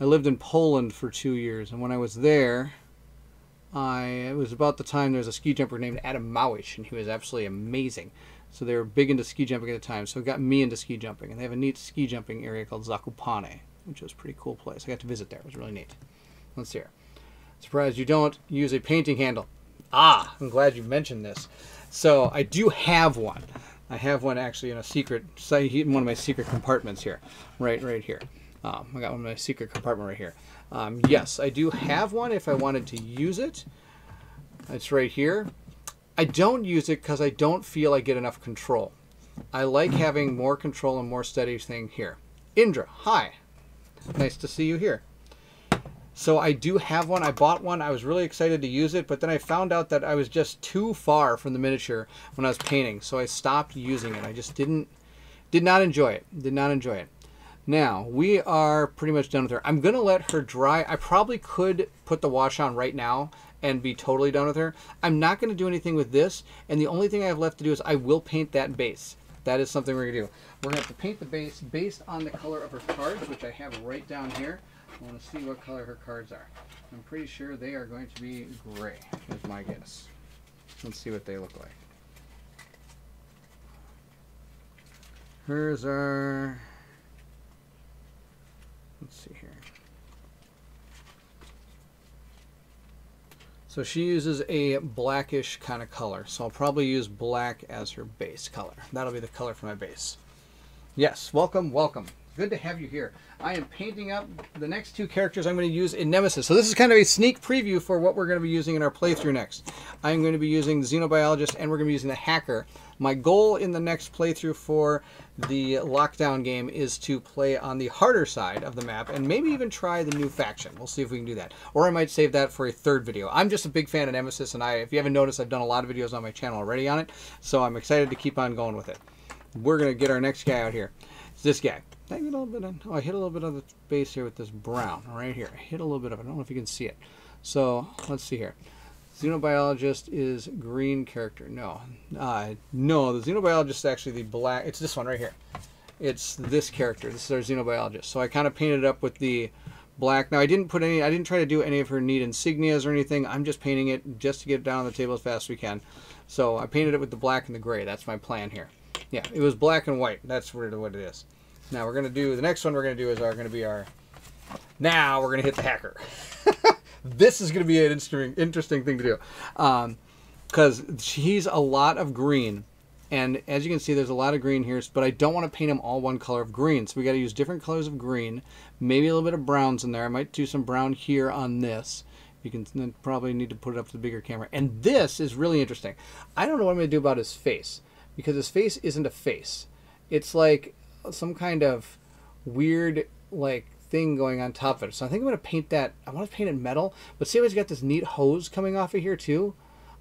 Speaker 1: I lived in Poland for two years, and when I was there, I it was about the time there was a ski jumper named Adam Małysz, and he was absolutely amazing. So they were big into ski jumping at the time, so it got me into ski jumping. And they have a neat ski jumping area called Zakopane, which was a pretty cool place. I got to visit there. It was really neat. Let's see here. Surprised you don't use a painting handle. Ah, I'm glad you mentioned this. So I do have one. I have one actually in a secret, in one of my secret compartments here, right, right here. Um, I got one in my secret compartment right here. Um, yes, I do have one if I wanted to use it. It's right here. I don't use it because I don't feel I get enough control. I like having more control and more steady thing here. Indra, hi. Nice to see you here. So I do have one. I bought one. I was really excited to use it, but then I found out that I was just too far from the miniature when I was painting, so I stopped using it. I just didn't, did not enjoy it. Did not enjoy it. Now, we are pretty much done with her. I'm going to let her dry. I probably could put the wash on right now and be totally done with her. I'm not going to do anything with this, and the only thing I have left to do is I will paint that base. That is something we're going to do. We're going to have to paint the base based on the color of her cards, which I have right down here. I want to see what color her cards are. I'm pretty sure they are going to be gray, is my guess. Let's see what they look like. Hers are, let's see here. So she uses a blackish kind of color. So I'll probably use black as her base color. That'll be the color for my base. Yes, welcome, welcome. Good to have you here. I am painting up the next two characters I'm going to use in Nemesis. So this is kind of a sneak preview for what we're going to be using in our playthrough next. I'm going to be using the Xenobiologist and we're going to be using the Hacker. My goal in the next playthrough for the lockdown game is to play on the harder side of the map and maybe even try the new faction. We'll see if we can do that. Or I might save that for a third video. I'm just a big fan of Nemesis and I, if you haven't noticed, I've done a lot of videos on my channel already on it. So I'm excited to keep on going with it. We're going to get our next guy out here. It's this guy. I hit a little bit of, oh, I hit a little bit of the base here with this brown right here. I hit a little bit of it. I don't know if you can see it. So let's see here. Xenobiologist is green character. No, uh, no, the Xenobiologist is actually the black. It's this one right here. It's this character. This is our Xenobiologist. So I kind of painted it up with the black. Now I didn't put any. I didn't try to do any of her neat insignias or anything. I'm just painting it just to get it down on the table as fast as we can. So I painted it with the black and the gray. That's my plan here. Yeah, it was black and white. That's really what it is. Now we're going to do, the next one we're going to do is our going to be our, now we're going to hit the hacker. this is going to be an interesting, interesting thing to do. Because um, he's a lot of green. And as you can see, there's a lot of green here, but I don't want to paint them all one color of green. So we got to use different colors of green, maybe a little bit of browns in there. I might do some brown here on this. You can probably need to put it up to the bigger camera. And this is really interesting. I don't know what I'm going to do about his face because his face isn't a face. It's like some kind of weird like thing going on top of it. So I think I'm going to paint that. I want to paint it metal, but see how he's got this neat hose coming off of here too?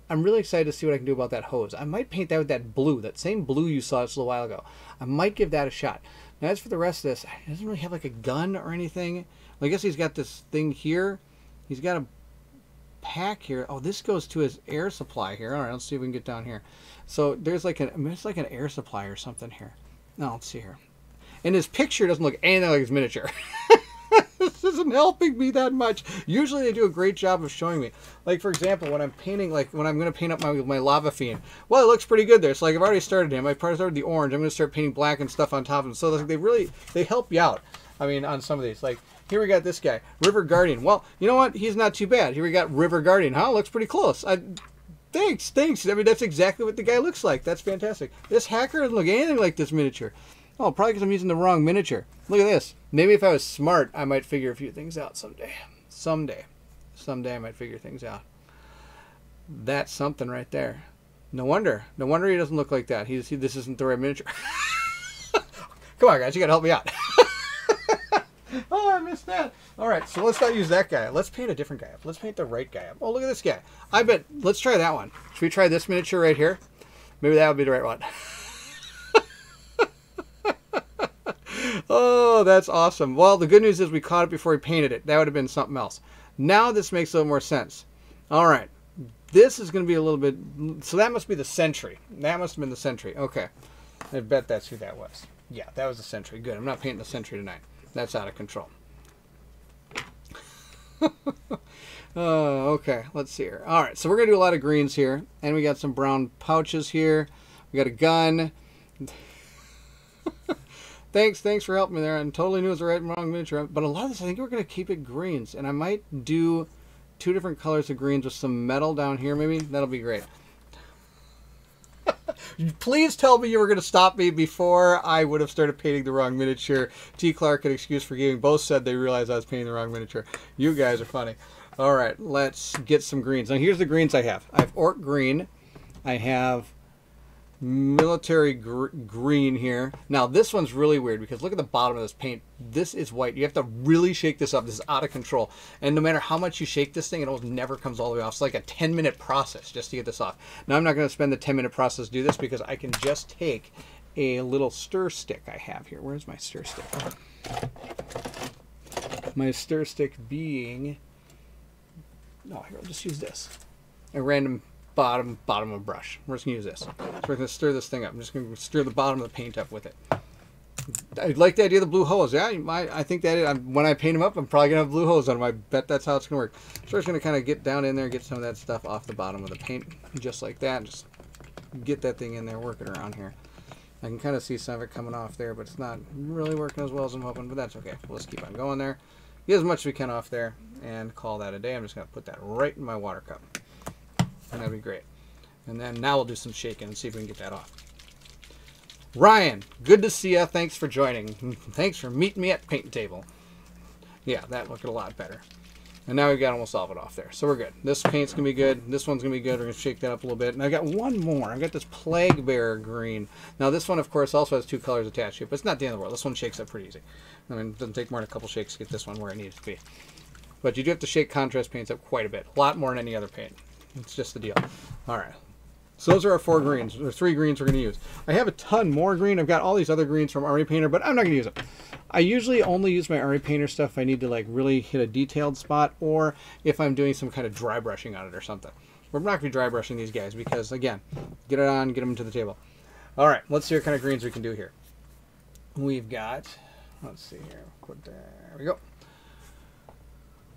Speaker 1: I'm really excited to see what I can do about that hose. I might paint that with that blue, that same blue you saw just a little while ago. I might give that a shot. Now, as for the rest of this, he doesn't really have like a gun or anything. Well, I guess he's got this thing here. He's got a pack here. Oh, this goes to his air supply here. All right, let's see if we can get down here. So there's like an, it's like an air supply or something here. No, let's see here. And his picture doesn't look anything like his miniature. this isn't helping me that much. Usually they do a great job of showing me. Like for example, when I'm painting, like when I'm going to paint up my my lava fiend, well, it looks pretty good there. So like I've already started him. I've probably started the orange. I'm going to start painting black and stuff on top of him. So like, they really they help you out. I mean, on some of these, like here we got this guy, River Guardian. Well, you know what? He's not too bad. Here we got River Guardian. Huh? Looks pretty close. I, thanks, thanks. I mean, that's exactly what the guy looks like. That's fantastic. This hacker doesn't look anything like this miniature. Oh, probably because I'm using the wrong miniature. Look at this. Maybe if I was smart, I might figure a few things out someday. Someday. Someday I might figure things out. That's something right there. No wonder. No wonder he doesn't look like that. He's, he, this isn't the right miniature. Come on, guys. You got to help me out. oh, I missed that. All right, so let's not use that guy. Let's paint a different guy up. Let's paint the right guy up. Oh, look at this guy. I bet, let's try that one. Should we try this miniature right here? Maybe that would be the right one. oh, that's awesome. Well, the good news is we caught it before we painted it. That would have been something else. Now this makes a little more sense. All right. This is going to be a little bit... So that must be the Sentry. That must have been the Sentry. Okay. I bet that's who that was. Yeah, that was the Sentry. Good. I'm not painting the Sentry tonight. That's out of control. oh, okay. Let's see here. All right. So we're going to do a lot of greens here. And we got some brown pouches here. We got a gun. Thanks, thanks for helping me there. I'm totally knew it was the right and wrong miniature. But a lot of this, I think we're going to keep it greens. And I might do two different colors of greens with some metal down here maybe. That'll be great. Please tell me you were going to stop me before I would have started painting the wrong miniature. T. Clark and Excuse for Gaming both said they realized I was painting the wrong miniature. You guys are funny. All right, let's get some greens. Now here's the greens I have. I have Orc Green. I have military gr green here. Now this one's really weird because look at the bottom of this paint. This is white. You have to really shake this up. This is out of control. And no matter how much you shake this thing, it almost never comes all the way off. It's like a 10 minute process just to get this off. Now I'm not going to spend the 10 minute process to do this because I can just take a little stir stick I have here. Where's my stir stick? My stir stick being... No, here, I'll just use this. A random bottom bottom of brush. We're just gonna use this. So we're gonna stir this thing up. I'm just gonna stir the bottom of the paint up with it. I like the idea of the blue hose. Yeah, I, I think that when I paint them up, I'm probably gonna have blue hose on them. I bet that's how it's gonna work. So we're just gonna kind of get down in there, get some of that stuff off the bottom of the paint, just like that. Just get that thing in there, working around here. I can kind of see some of it coming off there, but it's not really working as well as I'm hoping. But that's okay. Let's keep on going there. Get as much as we can off there, and call that a day. I'm just gonna put that right in my water cup and that'd be great. And then now we'll do some shaking and see if we can get that off. Ryan, good to see you. Thanks for joining. Thanks for meeting me at paint table. Yeah, that looked a lot better. And now we've got almost all of it off there. So we're good. This paint's going to be good. This one's going to be good. We're going to shake that up a little bit. And I've got one more. I've got this Plague Bear green. Now this one, of course, also has two colors attached to it. But it's not the end of the world. This one shakes up pretty easy. I mean, it doesn't take more than a couple shakes to get this one where it needs to be. But you do have to shake contrast paints up quite a bit. A lot more than any other paint. It's just the deal. All right. So those are our four greens, or three greens we're going to use. I have a ton more green. I've got all these other greens from Army Painter, but I'm not going to use them. I usually only use my Army Painter stuff if I need to like really hit a detailed spot or if I'm doing some kind of dry brushing on it or something. We're not going to be dry brushing these guys because, again, get it on, get them to the table. All right, let's see what kind of greens we can do here. We've got, let's see here, there we go.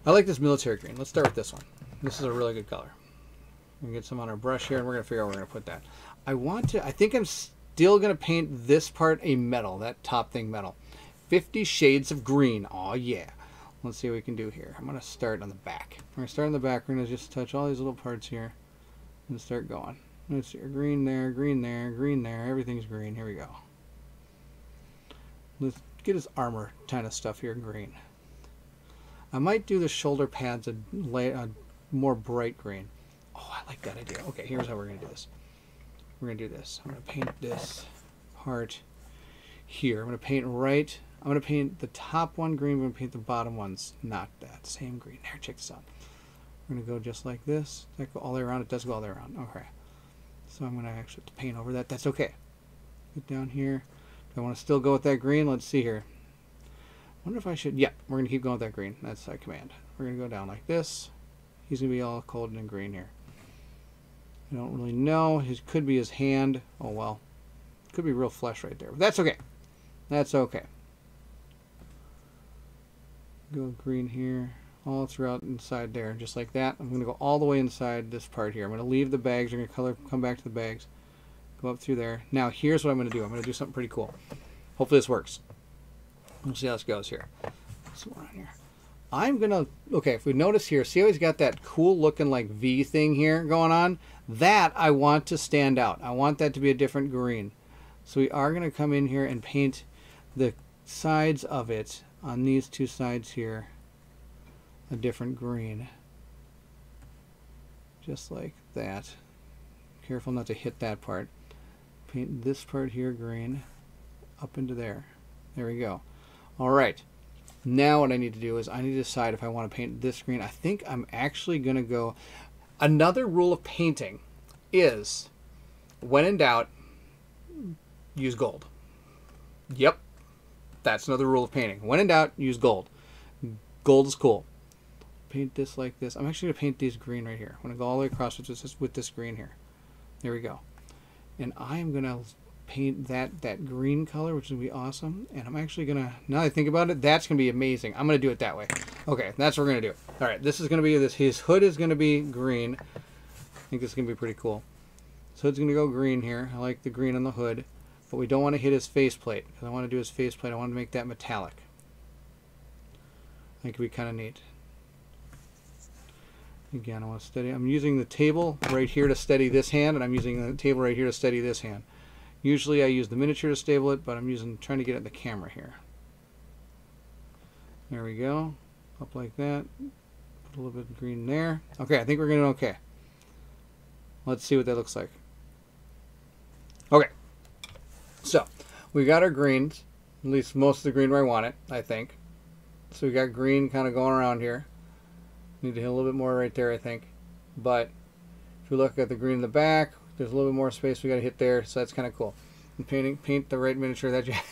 Speaker 1: I like this military green. Let's start with this one. This is a really good color. We get some on our brush here, and we're going to figure out where we're going to put that. I want to, I think I'm still going to paint this part a metal, that top thing metal. 50 Shades of Green. Oh yeah. Let's see what we can do here. I'm going to start on the back. We're going to start on the back. We're going to just touch all these little parts here and start going. Let's see, green there, green there, green there. Everything's green. Here we go. Let's get his armor kind of stuff here green. I might do the shoulder pads a, a more bright green. Oh, I like that idea. Okay, here's how we're going to do this. We're going to do this. I'm going to paint this part here. I'm going to paint right. I'm going to paint the top one green. I'm going to paint the bottom ones not that. Same green. There, check this out. We're going to go just like this. Does that go all the way around? It does go all the way around. Okay. So I'm going to actually paint over that. That's okay. Get down here. Do I want to still go with that green? Let's see here. wonder if I should... Yeah, we're going to keep going with that green. That's that command. We're going to go down like this. He's going to be all cold and green here. I don't really know. It could be his hand. Oh, well. Could be real flesh right there. But that's okay. That's okay. Go green here. All throughout inside there. Just like that. I'm going to go all the way inside this part here. I'm going to leave the bags. I'm going to color, come back to the bags. Go up through there. Now, here's what I'm going to do. I'm going to do something pretty cool. Hopefully this works. We'll see how this goes here. Somewhere on here. I'm going to, okay, if we notice here, see how he's got that cool looking like V thing here going on? That I want to stand out. I want that to be a different green. So we are going to come in here and paint the sides of it on these two sides here a different green. Just like that. Careful not to hit that part. Paint this part here green up into there. There we go. All right. Now what I need to do is I need to decide if I want to paint this green. I think I'm actually going to go... Another rule of painting is, when in doubt, use gold. Yep. That's another rule of painting. When in doubt, use gold. Gold is cool. Paint this like this. I'm actually going to paint these green right here. I'm going to go all the way across with this, with this green here. There we go. And I am going to paint that that green color, which would be awesome. And I'm actually gonna, now I think about it, that's gonna be amazing. I'm gonna do it that way. Okay, that's what we're gonna do. All right, this is gonna be this. His hood is gonna be green. I think this is gonna be pretty cool. So it's gonna go green here. I like the green on the hood, but we don't want to hit his faceplate because I want to do his faceplate. I want to make that metallic. I think it'd be kind of neat. Again, I want to steady. I'm using the table right here to steady this hand, and I'm using the table right here to steady this hand. Usually I use the miniature to stable it, but I'm using trying to get it in the camera here. There we go. Up like that. A little bit green there. Okay, I think we're getting okay. Let's see what that looks like. Okay. So, we got our greens. At least most of the green where I want it, I think. So we got green kind of going around here. Need to hit a little bit more right there, I think. But if we look at the green in the back, there's a little bit more space we got to hit there, so that's kind of cool. And painting, paint the right miniature that you.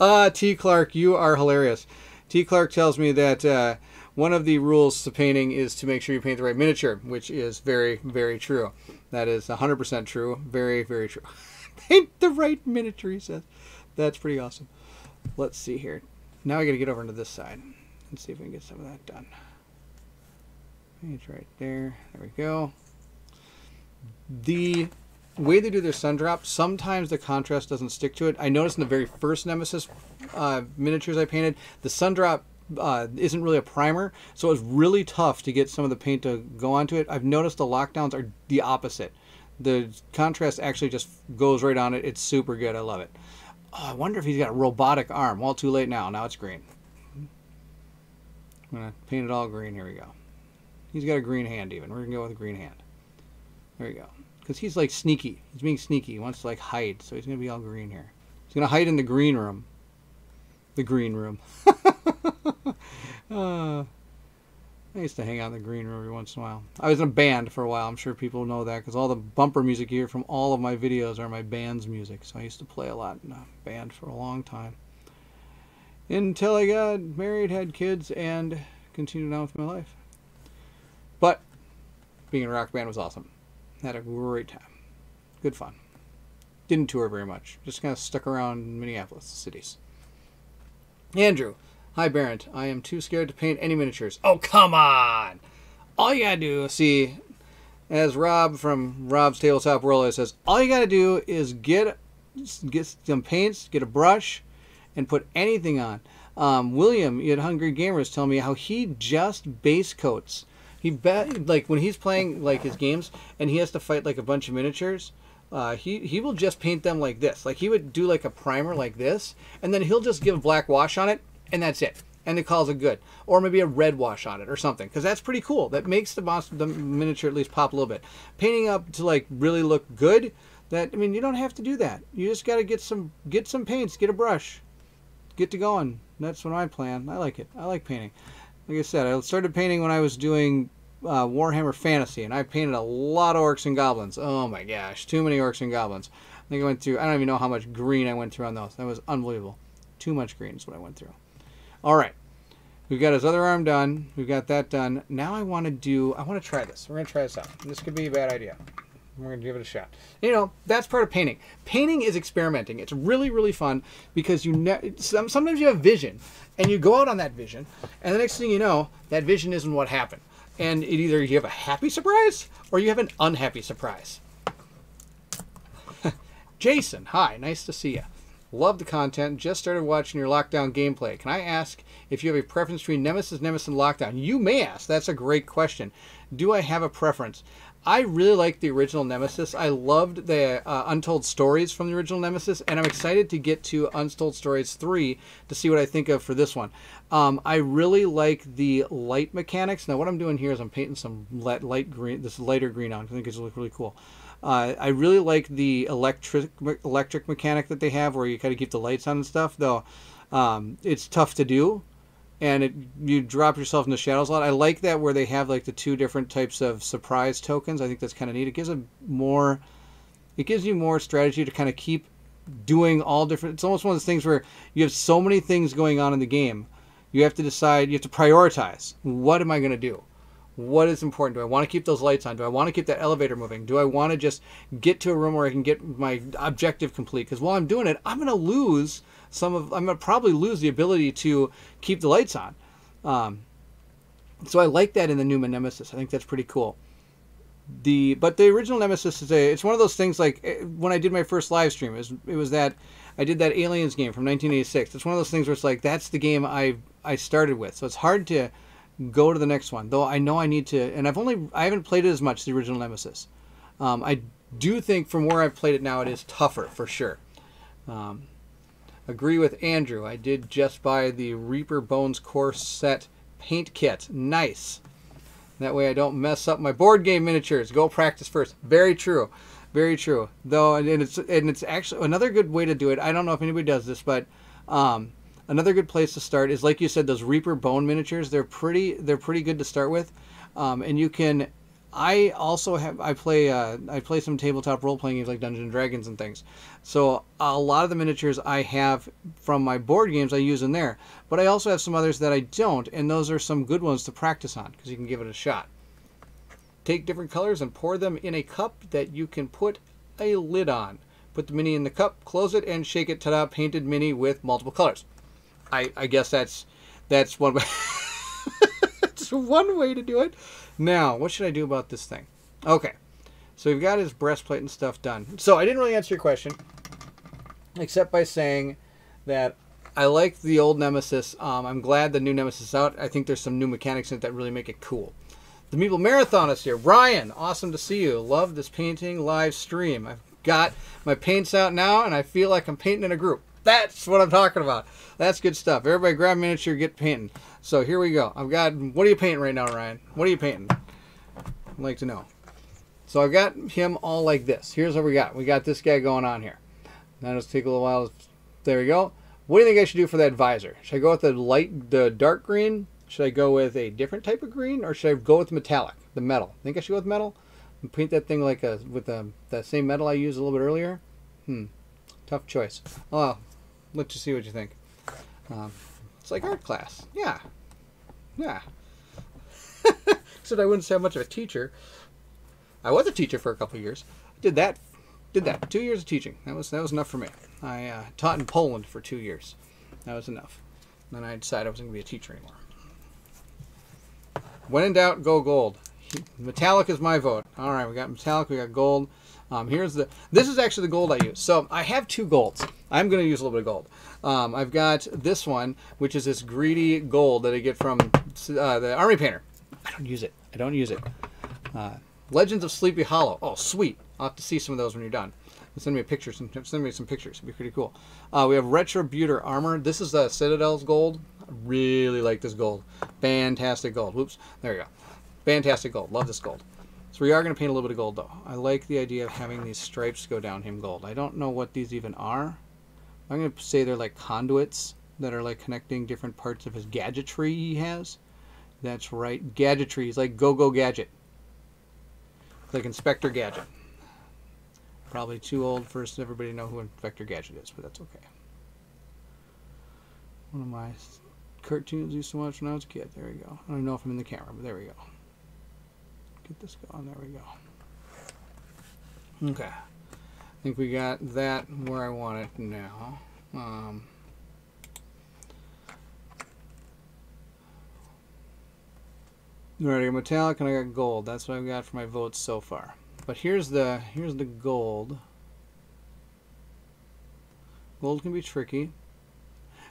Speaker 1: Ah, uh, T. Clark, you are hilarious. T. Clark tells me that uh, one of the rules to painting is to make sure you paint the right miniature, which is very, very true. That is 100% true. Very, very true. paint the right miniature, he says. That's pretty awesome. Let's see here. Now I got to get over to this side and see if we can get some of that done. Paint right there. There we go the way they do their sun drop, sometimes the contrast doesn't stick to it. I noticed in the very first Nemesis uh, miniatures I painted, the sun drop uh, isn't really a primer, so it was really tough to get some of the paint to go onto it. I've noticed the lockdowns are the opposite. The contrast actually just goes right on it. It's super good. I love it. Oh, I wonder if he's got a robotic arm. Well, too late now. Now it's green. I'm going to paint it all green. Here we go. He's got a green hand even. We're going to go with a green hand. There we go. Because he's like sneaky. He's being sneaky. He wants to like hide. So he's going to be all green here. He's going to hide in the green room. The green room. uh, I used to hang out in the green room every once in a while. I was in a band for a while. I'm sure people know that because all the bumper music you hear from all of my videos are my band's music. So I used to play a lot in a band for a long time. Until I got married, had kids, and continued on with my life. But being in a rock band was awesome. Had a great time. Good fun. Didn't tour very much. Just kind of stuck around Minneapolis cities. Andrew. Hi, Barrett. I am too scared to paint any miniatures. Oh, come on! All you gotta do, see, as Rob from Rob's Tabletop World says, all you gotta do is get get some paints, get a brush, and put anything on. Um, William you at Hungry Gamers tell me how he just base coats he bet like when he's playing like his games and he has to fight like a bunch of miniatures. Uh, he he will just paint them like this. Like he would do like a primer like this, and then he'll just give a black wash on it, and that's it. And he calls it good, or maybe a red wash on it or something, because that's pretty cool. That makes the boss the miniature at least pop a little bit. Painting up to like really look good. That I mean, you don't have to do that. You just got to get some get some paints, get a brush, get to going. That's what I plan. I like it. I like painting. Like I said, I started painting when I was doing uh, Warhammer Fantasy, and I painted a lot of orcs and goblins. Oh my gosh, too many orcs and goblins. I think I went through, I don't even know how much green I went through on those. That was unbelievable. Too much green is what I went through. All right. We've got his other arm done. We've got that done. Now I want to do, I want to try this. We're going to try this out. This could be a bad idea. We're going to give it a shot. You know, that's part of painting. Painting is experimenting. It's really, really fun because you ne- sometimes you have vision and you go out on that vision, and the next thing you know, that vision isn't what happened. And it either you have a happy surprise or you have an unhappy surprise. Jason, hi, nice to see you. Love the content. Just started watching your Lockdown gameplay. Can I ask if you have a preference between Nemesis, Nemesis, and Lockdown? You may ask. That's a great question. Do I have a preference? I really like the original Nemesis. I loved the uh, Untold Stories from the original Nemesis, and I'm excited to get to Untold Stories 3 to see what I think of for this one. Um, I really like the light mechanics. Now, what I'm doing here is I'm painting some light, light green, this lighter green on. I think it's look really cool. Uh, I really like the electric electric mechanic that they have, where you kind of keep the lights on and stuff. Though um, it's tough to do, and it you drop yourself in the shadows a lot. I like that where they have like the two different types of surprise tokens. I think that's kind of neat. It gives a more, it gives you more strategy to kind of keep doing all different. It's almost one of those things where you have so many things going on in the game. You have to decide. You have to prioritize. What am I going to do? What is important? Do I want to keep those lights on? Do I want to keep that elevator moving? Do I want to just get to a room where I can get my objective complete? Because while I'm doing it, I'm going to lose some of, I'm going to probably lose the ability to keep the lights on. Um, so I like that in the Newman Nemesis. I think that's pretty cool. The but the original Nemesis is a it's one of those things like eh, when I did my first live stream it was it was that I did that Aliens game from 1986. It's one of those things where it's like that's the game I I started with. So it's hard to go to the next one. Though I know I need to, and I've only I haven't played it as much the original Nemesis. Um, I do think from where I've played it now, it is tougher for sure. Um, agree with Andrew. I did just buy the Reaper Bones Core set paint kit. Nice. That way I don't mess up my board game miniatures. Go practice first. Very true. Very true. Though, and it's and it's actually another good way to do it. I don't know if anybody does this, but um, another good place to start is like you said those reaper bone miniatures. They're pretty they're pretty good to start with. Um, and you can i also have i play uh, i play some tabletop role playing games like dungeons and dragons and things. So a lot of the miniatures i have from my board games i use in there. But i also have some others that i don't and those are some good ones to practice on because you can give it a shot. Take different colors and pour them in a cup that you can put a lid on. Put the mini in the cup close it and shake it ta-da painted mini with multiple colors I, I guess that's that's one way. it's one way to do it. Now, what should I do about this thing? Okay, so we've got his breastplate and stuff done. So I didn't really answer your question, except by saying that I like the old Nemesis. Um, I'm glad the new Nemesis is out. I think there's some new mechanics in it that really make it cool. The Meeple Marathon is here. Ryan, awesome to see you. Love this painting live stream. I've got my paints out now, and I feel like I'm painting in a group. That's what I'm talking about. That's good stuff. Everybody grab a miniature, get painting. So here we go. I've got, what are you painting right now, Ryan? What are you painting? I'd like to know. So I've got him all like this. Here's what we got. We got this guy going on here. Now just take a little while. There we go. What do you think I should do for that visor? Should I go with the light, the dark green? Should I go with a different type of green, or should I go with metallic, the metal? Think I should go with metal? And paint that thing like a with the that same metal I used a little bit earlier. Hmm, tough choice. Oh, let you see what you think. Um, it's like art class. Yeah. Yeah. Except I wouldn't say much of a teacher. I was a teacher for a couple years. Did that. Did that. Two years of teaching. That was that was enough for me. I uh, taught in Poland for two years. That was enough. Then I decided I wasn't going to be a teacher anymore. When in doubt, go gold. Metallic is my vote. All right, we got metallic, we got gold. Um, here's the. This is actually the gold I use. So I have two golds. I'm going to use a little bit of gold. Um, I've got this one, which is this greedy gold that I get from uh, the Army Painter. I don't use it. I don't use it. Uh, Legends of Sleepy Hollow. Oh, sweet. I'll have to see some of those when you're done. Send me a picture. Some, send me some pictures. It'd be pretty cool. Uh, we have Retro Retributor Armor. This is the Citadel's gold. I really like this gold. Fantastic gold. Whoops. There you go. Fantastic gold. Love this gold. So we are going to paint a little bit of gold, though. I like the idea of having these stripes go down him gold. I don't know what these even are. I'm going to say they're like conduits that are like connecting different parts of his gadgetry he has. That's right. Gadgetry is like Go Go Gadget. Like Inspector Gadget. Probably too old for everybody to know who Inspector Gadget is, but that's okay. One of my cartoons I used to watch when I was a kid. There we go. I don't know if I'm in the camera, but there we go. Get this going. There we go. Okay. I think we got that where I want it now. Um, Alright, metallic and I got gold. That's what I've got for my votes so far. But here's the here's the gold. Gold can be tricky.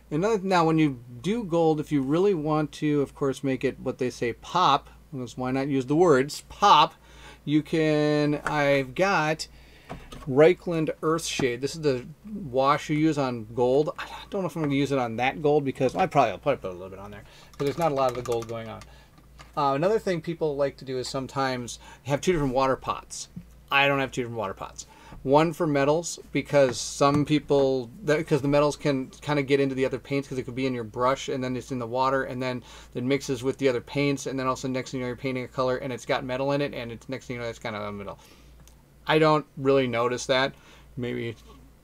Speaker 1: Another now, when you do gold, if you really want to, of course, make it what they say pop, because why not use the words pop? You can. I've got Reikland Earthshade. This is the wash you use on gold. I don't know if I'm going to use it on that gold because I probably will probably put a little bit on there because there's not a lot of the gold going on. Uh, another thing people like to do is sometimes have two different water pots. I don't have two different water pots one for metals because some people because the metals can kind of get into the other paints because it could be in your brush and then it's in the water and then it mixes with the other paints and then also next thing you know you're painting a color and it's got metal in it and it's next thing you know it's kind of a metal i don't really notice that maybe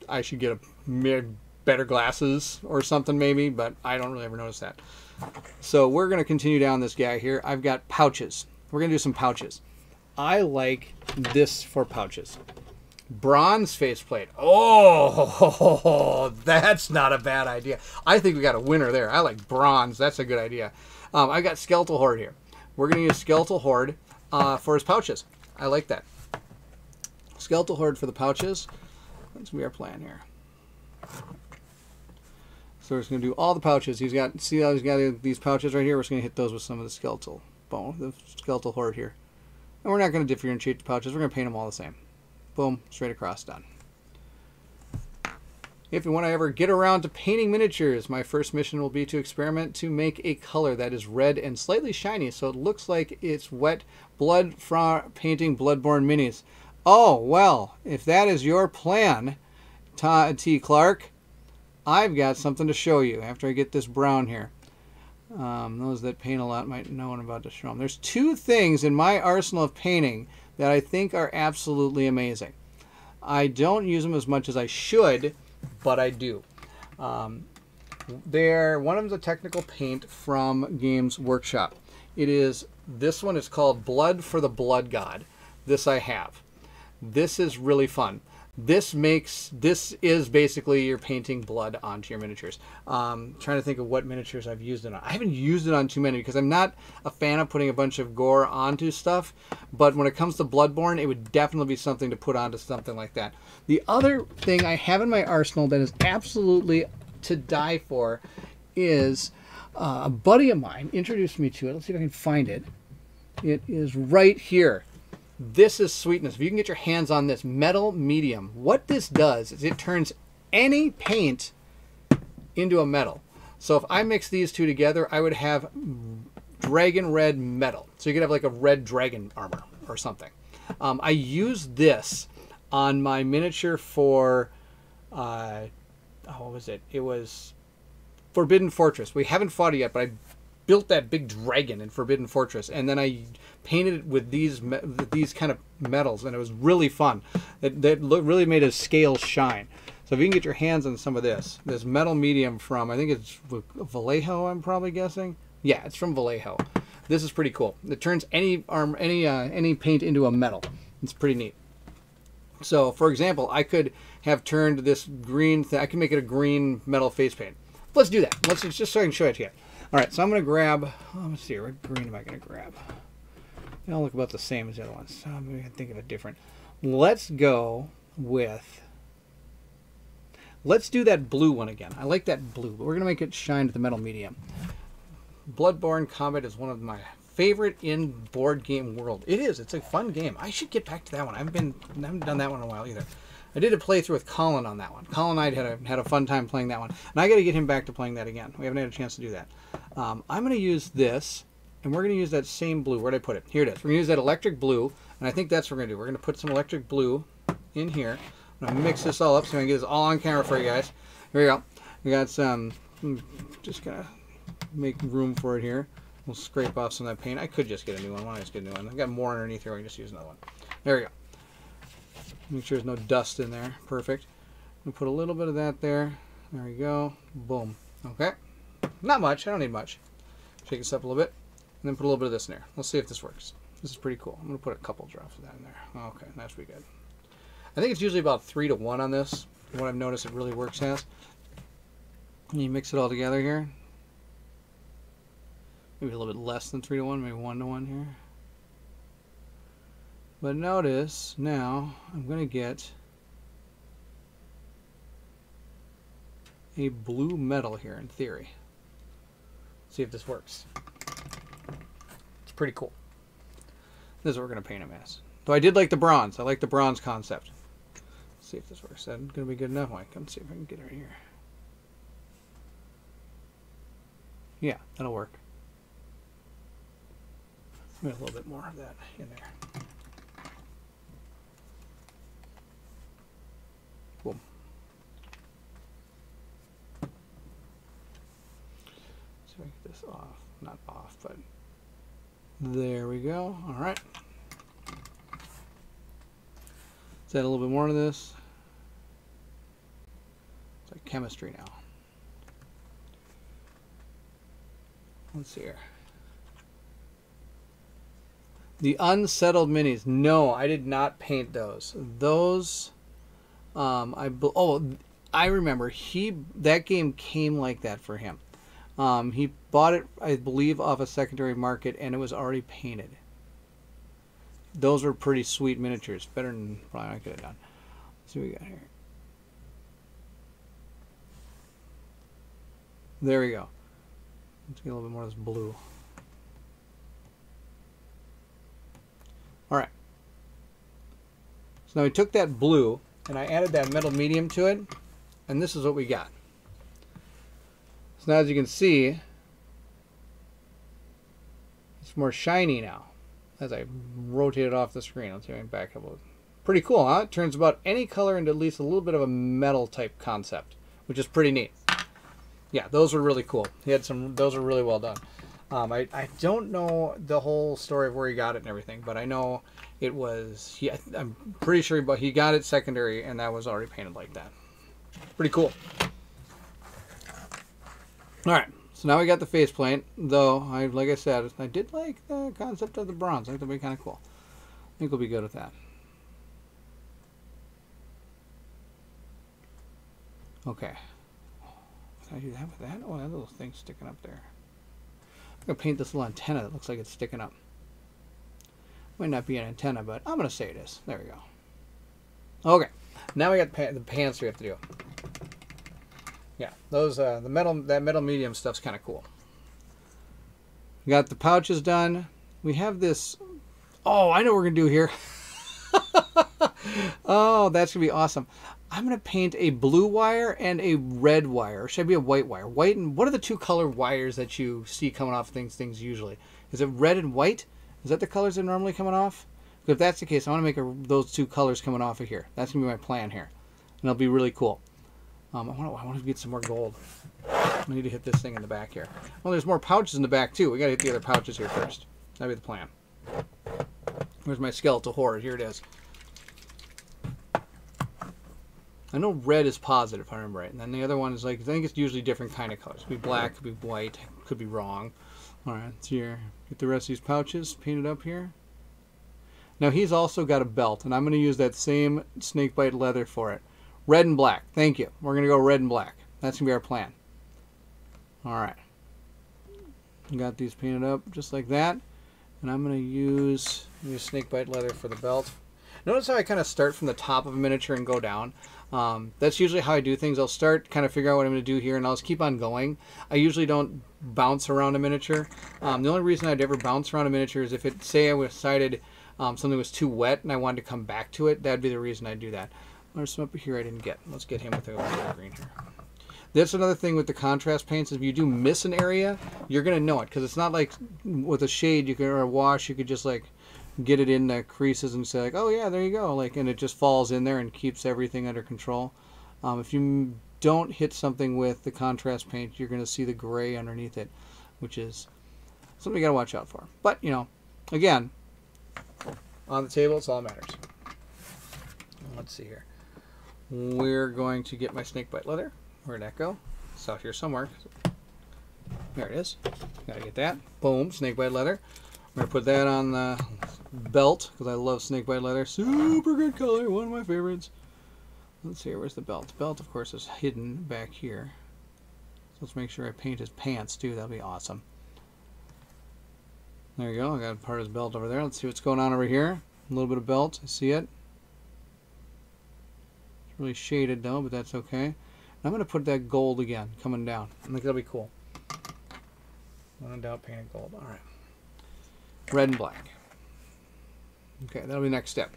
Speaker 1: i should get a better glasses or something maybe but i don't really ever notice that so we're going to continue down this guy here i've got pouches we're going to do some pouches i like this for pouches Bronze faceplate. Oh, that's not a bad idea. I think we got a winner there. I like bronze. That's a good idea. Um, I got Skeletal Horde here. We're going to use Skeletal Horde uh, for his pouches. I like that. Skeletal Horde for the pouches. That's we are playing here. So we're just going to do all the pouches. He's got, see how he's got these pouches right here? We're just going to hit those with some of the skeletal bone, the skeletal horde here. And we're not going to differentiate the pouches. We're going to paint them all the same. Boom, straight across, done. If you want to ever get around to painting miniatures, my first mission will be to experiment to make a color that is red and slightly shiny so it looks like it's wet blood from painting Bloodborne minis. Oh, well, if that is your plan, T. Clark, I've got something to show you after I get this brown here. Um, those that paint a lot might know what I'm about to show them. There's two things in my arsenal of painting that I think are absolutely amazing. I don't use them as much as I should, but I do. Um, they're one of them's a technical paint from Games Workshop. It is this one is called Blood for the Blood God. This I have. This is really fun this makes this is basically you're painting blood onto your miniatures. Um, trying to think of what miniatures I've used it on. I haven't used it on too many because I'm not a fan of putting a bunch of gore onto stuff. But when it comes to Bloodborne, it would definitely be something to put onto something like that. The other thing I have in my arsenal that is absolutely to die for is uh, a buddy of mine introduced me to it. Let's see if I can find it. It is right here. This is sweetness. If you can get your hands on this metal medium, what this does is it turns any paint into a metal. So if I mix these two together, I would have dragon red metal. So you could have like a red dragon armor or something. Um, I used this on my miniature for, uh, oh, what was it? It was Forbidden Fortress. We haven't fought it yet, but I built that big dragon in Forbidden Fortress, and then I painted it with these these kind of metals, and it was really fun. It that really made his scales shine. So if you can get your hands on some of this, this metal medium from I think it's Vallejo, I'm probably guessing. Yeah, it's from Vallejo. This is pretty cool. It turns any arm any uh, any paint into a metal. It's pretty neat. So, for example, I could have turned this green. Th- I can make it a green metal face paint. Let's do that. Let's just so I can show it to you. All right, so I'm going to grab. Oh, let's see. What green am I going to grab? They all look about the same as the other ones. so I'm going to think of a different. Let's go with. Let's do that blue one again. I like that blue, but we're going to make it shine to the metal medium. Bloodborne Combat is one of my favorite in board game world. It is. It's a fun game. I should get back to that one. I haven't been I haven't done that one in a while either. I did a playthrough with Colin on that one. Colin and I had a, had a fun time playing that one. And I got to get him back to playing that again. We haven't had a chance to do that. Um, I'm going to use this and we're going to use that same blue. Where did I put it? Here it is. We're going to use that electric blue, and I think that's what we're going to do. We're going to put some electric blue in here. I'm going to mix this all up so I can get this all on camera for you guys. Here we go. We got some, hmm, just going to make room for it here. We'll scrape off some of that paint. I could just get a new one. Why don't I just get a new one? I've got more underneath here. I can just use another one. There we go. Make sure there's no dust in there. Perfect. We put a little bit of that there. There we go. Boom. Okay. Not much. I don't need much. Shake this up a little bit. And then put a little bit of this in there. Let's see if this works. This is pretty cool. I'm going to put a couple drops of that in there. Okay, that's pretty good. I think it's usually about 3 to 1 on this. What I've noticed it really works as. And you mix it all together here. Maybe a little bit less than 3 to 1, maybe 1 to 1 here. But notice now I'm going to get a blue metal here in theory. See if this works. It's pretty cool. This is what we're going to paint him as. Though I did like the bronze. I like the bronze concept. Let's see if this works. That's going to be good enough. I can see if I can get it right here. Yeah, that'll work. Maybe a little bit more of that in there. Boom. So I get this off. Not off, but there we go. All right. Let's add a little bit more of this. It's like chemistry now. Let's see here. The unsettled minis. No, I did not paint those. Those, um, I oh, I remember he that game came like that for him. Um, he bought it, I believe, off a secondary market, and it was already painted. Those were pretty sweet miniatures. Better than probably I could have done. Let's see what we got here. There we go. Let's get a little bit more of this blue. All right. So now we took that blue and I added that metal medium to it, and this is what we got. So now as you can see, it's more shiny now as I rotate it off the screen. I'll see if I can back up a little. Pretty cool, huh? It turns about any color into at least a little bit of a metal type concept, which is pretty neat. Yeah, those were really cool. He had some, those were really well done. Um, I, I don't know the whole story of where he got it and everything, but I know it was, he, I'm pretty sure but he got it secondary and that was already painted like that. Pretty cool. All right, so now we got the faceplate, though, I like I said, I did like the concept of the bronze. I think that'd be kind of cool. I think we'll be good with that. Okay. Can I do that with that? Oh, that little thing sticking up there. I'm going to paint this little antenna that looks like it's sticking up. Might not be an antenna, but I'm going to say it is. There we go. Okay. Now we got the pants we have to do. Yeah, those uh, the metal that metal medium stuff's kind of cool. We got the pouches done. We have this. Oh, I know what we're gonna do here. oh, that's gonna be awesome. I'm gonna paint a blue wire and a red wire. Should be a white wire? White and what are the two color wires that you see coming off things things usually? Is it red and white? Is that the colors that are normally coming off? If that's the case, I want to make a, those two colors coming off of here. That's gonna be my plan here, and it'll be really cool. Um, I want to get some more gold. I need to hit this thing in the back here. Well, there's more pouches in the back too. We got to hit the other pouches here first. That'd be the plan. Where's my skeletal horde? Here it is. I know red is positive, if I remember right. And then the other one is like, I think it's usually different kind of colors. Could be black, could be white, could be wrong. All right, so here, get the rest of these pouches painted up here. Now he's also got a belt, and I'm going to use that same snakebite leather for it. Red and black. Thank you. We're going to go red and black. That's going to be our plan. All right. Got these painted up just like that. And I'm going to use, use snakebite leather for the belt. Notice how I kind of start from the top of a miniature and go down. Um, that's usually how I do things. I'll start, kind of figure out what I'm going to do here, and I'll just keep on going. I usually don't bounce around a miniature. Um, the only reason I'd ever bounce around a miniature is if it, say I decided um, something was too wet and I wanted to come back to it, that'd be the reason I'd do that. There's some up here I didn't get. Let's get him with a green here. That's another thing with the contrast paints. If you do miss an area, you're gonna know it because it's not like with a shade you can or a wash you could just like get it in the creases and say like, oh yeah, there you go, like, and it just falls in there and keeps everything under control. Um, if you don't hit something with the contrast paint, you're gonna see the gray underneath it, which is something you got to watch out for. But, you know, again, on the table, it's all matters. Let's see here. We're going to get my snake bite leather. Where'd that go? It's out here somewhere. There it is. Gotta get that. Boom, snake bite leather. I'm gonna put that on the belt because I love snake bite leather. Super good color, one of my favorites. Let's see, where's the belt? The belt, of course, is hidden back here. So let's make sure I paint his pants too. That'll be awesome. There you go. I got part of his belt over there. Let's see what's going on over here. A little bit of belt. I see it. Really shaded though, but that's okay. I'm going to put that gold again coming down. I think that'll be cool. One in doubt painted gold. All right. Red and black. Okay, that'll be next step.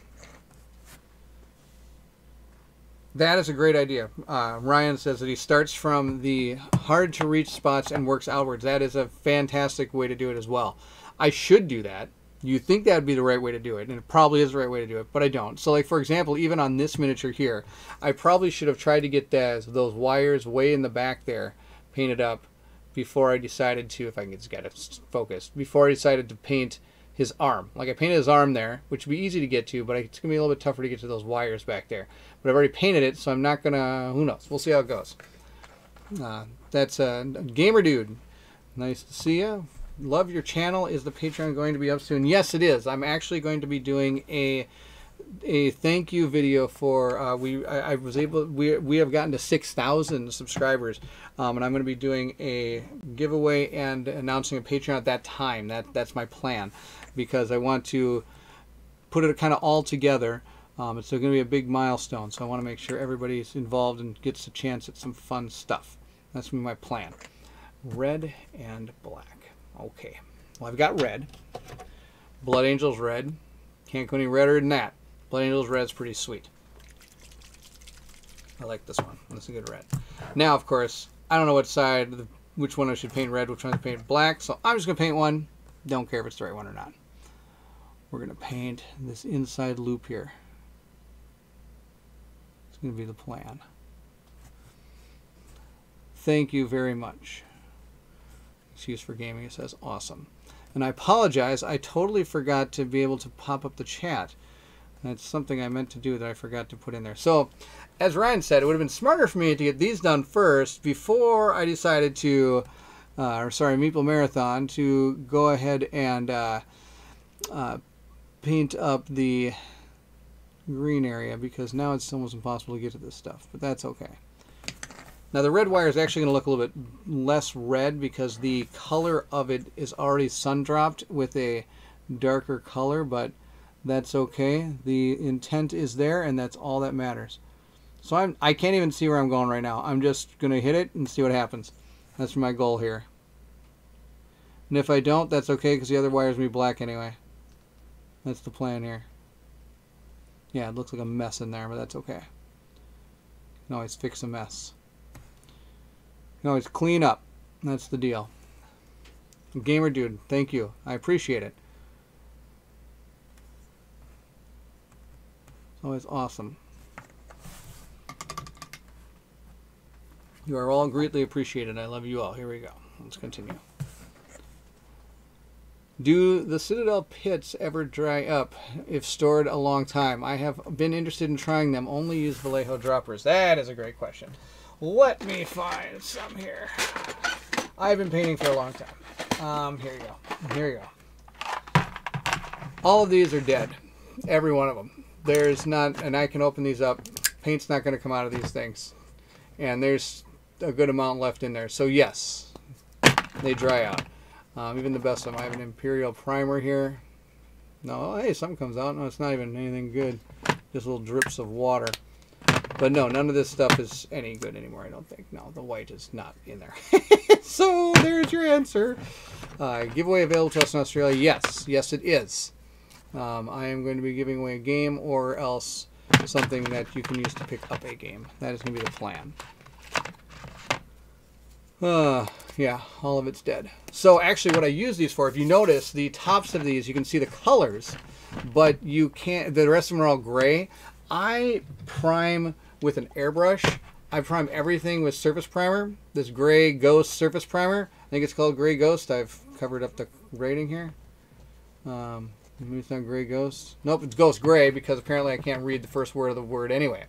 Speaker 1: That is a great idea. Uh, Ryan says that he starts from the hard to reach spots and works outwards. That is a fantastic way to do it as well. I should do that. You think that would be the right way to do it, and it probably is the right way to do it, but I don't. So, like for example, even on this miniature here, I probably should have tried to get those, those wires way in the back there painted up before I decided to, if I can just get it focused, before I decided to paint his arm. Like I painted his arm there, which would be easy to get to, but it's gonna be a little bit tougher to get to those wires back there. But I've already painted it, so I'm not gonna. Who knows? We'll see how it goes. Uh, that's a uh, gamer dude. Nice to see you. Love your channel. Is the Patreon going to be up soon? Yes, it is. I'm actually going to be doing a a thank you video for uh, we I, I, was able we we have gotten to six thousand subscribers, um, and I'm going to be doing a giveaway and announcing a Patreon at that time. That that's my plan, because I want to put it kind of all together. Um, it's going to be a big milestone, so I want to make sure everybody's involved and gets a chance at some fun stuff. That's my plan. Red and black. Okay. Well, I've got red. Blood Angel's red. Can't go any redder than that. Blood Angel's red's pretty sweet. I like this one. That's a good red. Now, of course, I don't know what side, which one I should paint red, which one I should paint black, so I'm just going to paint one. Don't care if it's the right one or not. We're going to paint this inside loop here. It's going to be the plan. Thank you very much. Excuse for gaming, it says awesome. And I apologize, I totally forgot to be able to pop up the chat. That's something I meant to do that I forgot to put in there. So, as Ryan said, it would have been smarter for me to get these done first before I decided to, uh, or sorry, Meeple Marathon, to go ahead and uh, uh, paint up the green area because now it's almost impossible to get to this stuff, but that's okay. Now the red wire is actually going to look a little bit less red because the color of it is already sun dropped with a darker color, but that's okay. The intent is there, and that's all that matters. So I'm, I can't even see where I'm going right now. I'm just going to hit it and see what happens. That's my goal here. And if I don't, that's okay because the other wire is going to be black anyway. That's the plan here. Yeah, it looks like a mess in there, but that's okay. You can always fix a mess. You always clean up. That's the deal. Gamer dude, thank you. I appreciate it. It's always awesome. You are all greatly appreciated. I love you all. Here we go. Let's continue. Do the Citadel pits ever dry up if stored a long time? I have been interested in trying them. Only use Vallejo droppers. That is a great question. Let me find some here. I've been painting for a long time. Um, here you go. Here you go. All of these are dead. Every one of them there's not, and I can open these up. Paint's not going to come out of these things. And there's a good amount left in there. So yes, they dry out. Um, even the best of them. I have an Imperial Primer here. No, hey, something comes out. No, it's not even anything good. Just little drips of water. But no, none of this stuff is any good anymore, I don't think. No, the white is not in there. so there's your answer. Uh, giveaway available to us in Australia? Yes. Yes, it is. Um, I am going to be giving away a game or else something that you can use to pick up a game. That is going to be the plan. Uh, yeah, all of it's dead. So actually what I use these for, if you notice, the tops of these, you can see the colors, but you can't, the rest of them are all gray. I prime with an airbrush. I prime everything with surface primer, this gray ghost surface primer. I think it's called gray ghost. I've covered up the grading here. Um, maybe it's not gray ghost. Nope, it's ghost gray because apparently I can't read the first word of the word anyway.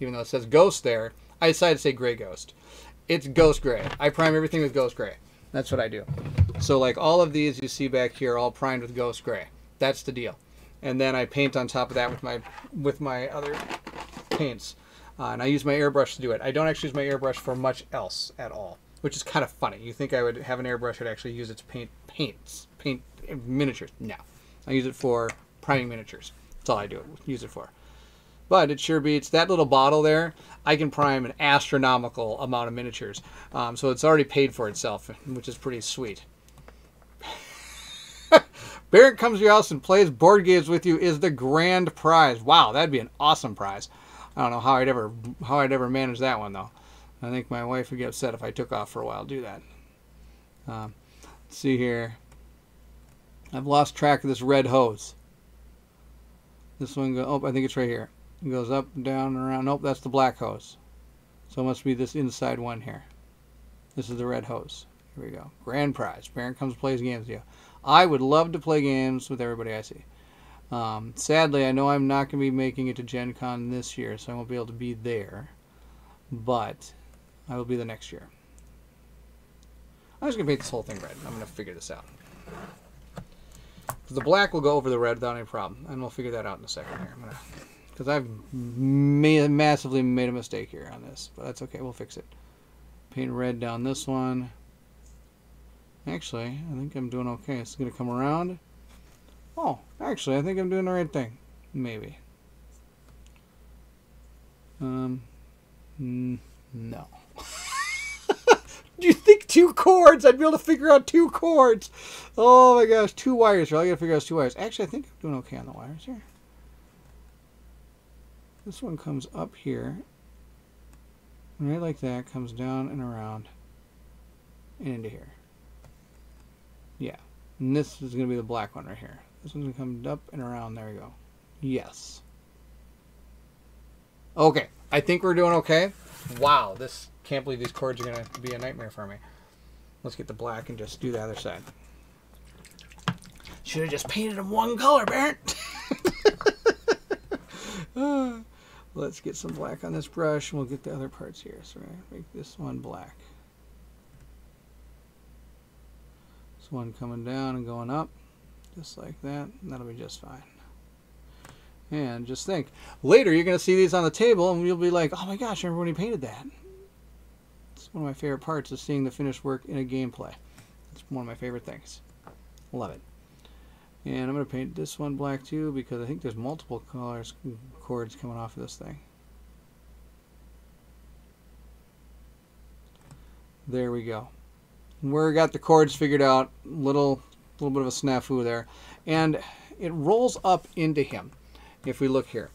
Speaker 1: Even though it says ghost there, I decided to say gray ghost. It's ghost gray. I prime everything with ghost gray. That's what I do. So like all of these you see back here, all primed with ghost gray. That's the deal. And then I paint on top of that with my with my other paints. Uh, and I use my airbrush to do it. I don't actually use my airbrush for much else at all, which is kind of funny. You think I would have an airbrush that actually use its paint paints, paint miniatures. No. I use it for priming miniatures. That's all I do it, use it for. But it sure beats that little bottle there. I can prime an astronomical amount of miniatures. Um, so it's already paid for itself, which is pretty sweet. Barrett comes to your house and plays board games with you is the grand prize. Wow, that'd be an awesome prize. I don't know how I'd ever how I'd ever manage that one though. I think my wife would get upset if I took off for a while. Do that. Um, let's see here. I've lost track of this red hose. This one go. Oh, I think it's right here. It goes up, down, around. Nope, that's the black hose. So it must be this inside one here. This is the red hose. Here we go. Grand prize. Baron comes plays games with you. I would love to play games with everybody I see. Um, sadly, I know I'm not going to be making it to Gen Con this year, so I won't be able to be there. But I will be the next year. I'm just going to paint this whole thing red. I'm going to figure this out. The black will go over the red without any problem, and we'll figure that out in a second here. Because I've ma massively made a mistake here on this, but that's okay. We'll fix it. Paint red down this one. Actually, I think I'm doing okay. It's gonna come around. Oh, actually, I think I'm doing the right thing. Maybe. Um, no. Do you think two chords? I'd be able to figure out two chords. Oh my gosh, two wires. I gotta figure out two wires. Actually, I think I'm doing okay on the wires here. This one comes up here. Right like that, comes down and around and into here. Yeah. And this is going to be the black one right here. This one's going to come up and around. There we go. Yes. Okay. I think we're doing okay. Wow. This can't believe these cords are going to be a nightmare for me. Let's get the black and just do the other side. Should have just painted them one color, Barrett. let's get some black on this brush and we'll get the other parts here. So we're going to make this one black. This one coming down and going up just like that. that'll be just fine. And just think, later you're going to see these on the table and you'll be like, oh my gosh, remember when he painted that. It's one of my favorite parts is seeing the finished work in a gameplay. It's one of my favorite things. Love it. And I'm going to paint this one black too because I think there's multiple colors, cords coming off of this thing. There we go. We got the cords figured out. Little, little bit of a snafu there. And it rolls up into him. If we look here.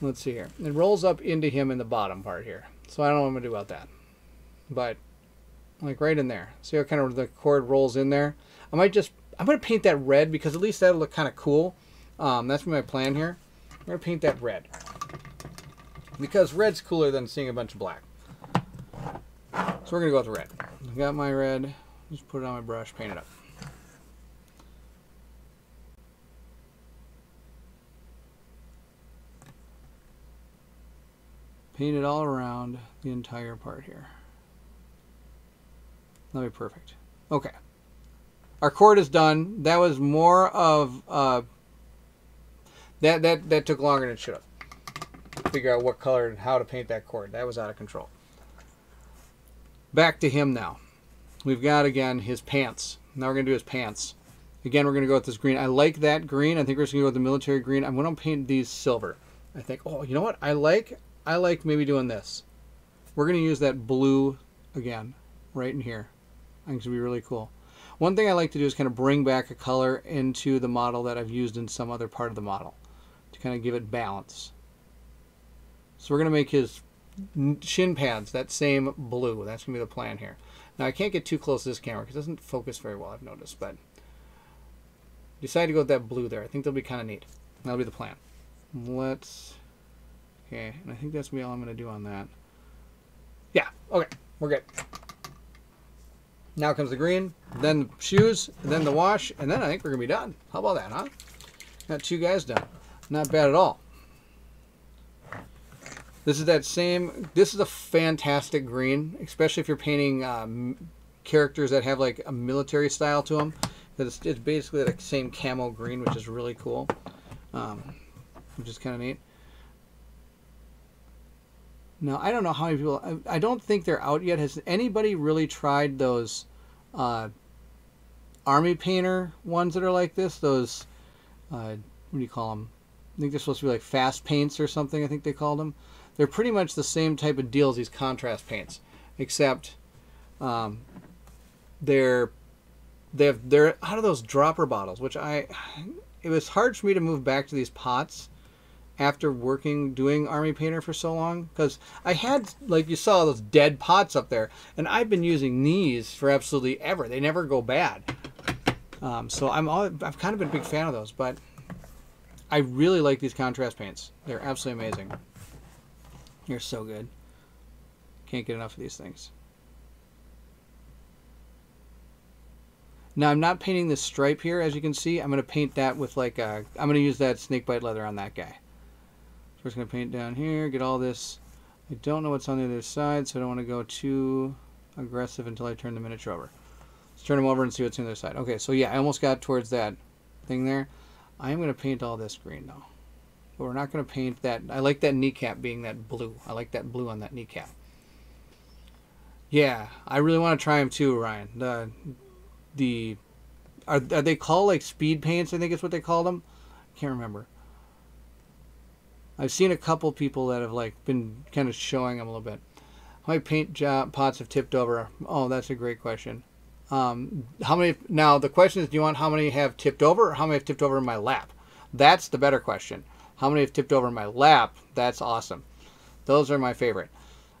Speaker 1: Let's see here. It rolls up into him in the bottom part here. So I don't know what I'm going to do about that. But, like right in there. See how kind of the cord rolls in there? I might just I'm going to paint that red because at least that'll look kind of cool. Um, that's my plan here. I'm going to paint that red. Because red's cooler than seeing a bunch of black. So we're going to go with red. I got my red. Just put it on my brush, paint it up. Paint it all around the entire part here. That'll be perfect. Okay. Our cord is done. That was more of uh, that that that took longer than it should have. Figure out what color and how to paint that cord. That was out of control. Back to him now. We've got again his pants. Now we're gonna do his pants. Again, we're gonna go with this green. I like that green. I think we're just gonna go with the military green. I'm gonna paint these silver. I think. Oh, you know what? I like. I like maybe doing this. We're gonna use that blue again, right in here. I think it's gonna be really cool. One thing I like to do is kind of bring back a color into the model that I've used in some other part of the model to kind of give it balance. So we're going to make his shin pads that same blue. That's going to be the plan here. Now I can't get too close to this camera because it doesn't focus very well, I've noticed, but decided to go with that blue there. I think that'll be kind of neat. That'll be the plan. Let's, okay, and I think that's all I'm going to do on that. Yeah, okay, we're good. Now comes the green, then the shoes, then the wash, and then I think we're gonna be done. How about that, huh? Got two guys done. Not bad at all. This is that same. This is a fantastic green, especially if you're painting um, characters that have like a military style to them. It's, it's basically the same camo green, which is really cool, um, which is kind of neat. Now I don't know how many people. I, I, don't think they're out yet. Has anybody really tried those uh, army painter ones that are like this? Those uh, what do you call them? I think they're supposed to be like fast paints or something. I think they called them. They're pretty much the same type of deal as these contrast paints, except um, they're they're they're out of those dropper bottles, which I it was hard for me to move back to these pots after working doing army painter for so long because I had like you saw those dead pots up there, and I've been using these for absolutely ever. They never go bad. Um, so I'm all, I've kind of been a big fan of those, but I really like these contrast paints. They're absolutely amazing. You're so good. Can't get enough of these things. Now I'm not painting this stripe here, as you can see. I'm going to paint that with like a, I'm going to use that snakebite leather on that guy. We're just going to paint down here, get all this. I don't know what's on the other side, so I don't want to go too aggressive until I turn the miniature over. Let's turn them over and see what's on the other side. Okay, so yeah, I almost got towards that thing there. I am going to paint all this green though. But we're not going to paint that. I like that kneecap being that blue. I like that blue on that kneecap. Yeah, I really want to try them too, Ryan. The the are, are they called like speed paints? I think is what they call them. I can't remember. I've seen a couple people that have like been kind of showing them a little bit. How many paint job pots have tipped over? Oh, that's a great question. Um, how many? Now the question is, do you want how many have tipped over, or how many have tipped over in my lap? That's the better question. How many have tipped over in my lap? That's awesome. Those are my favorite.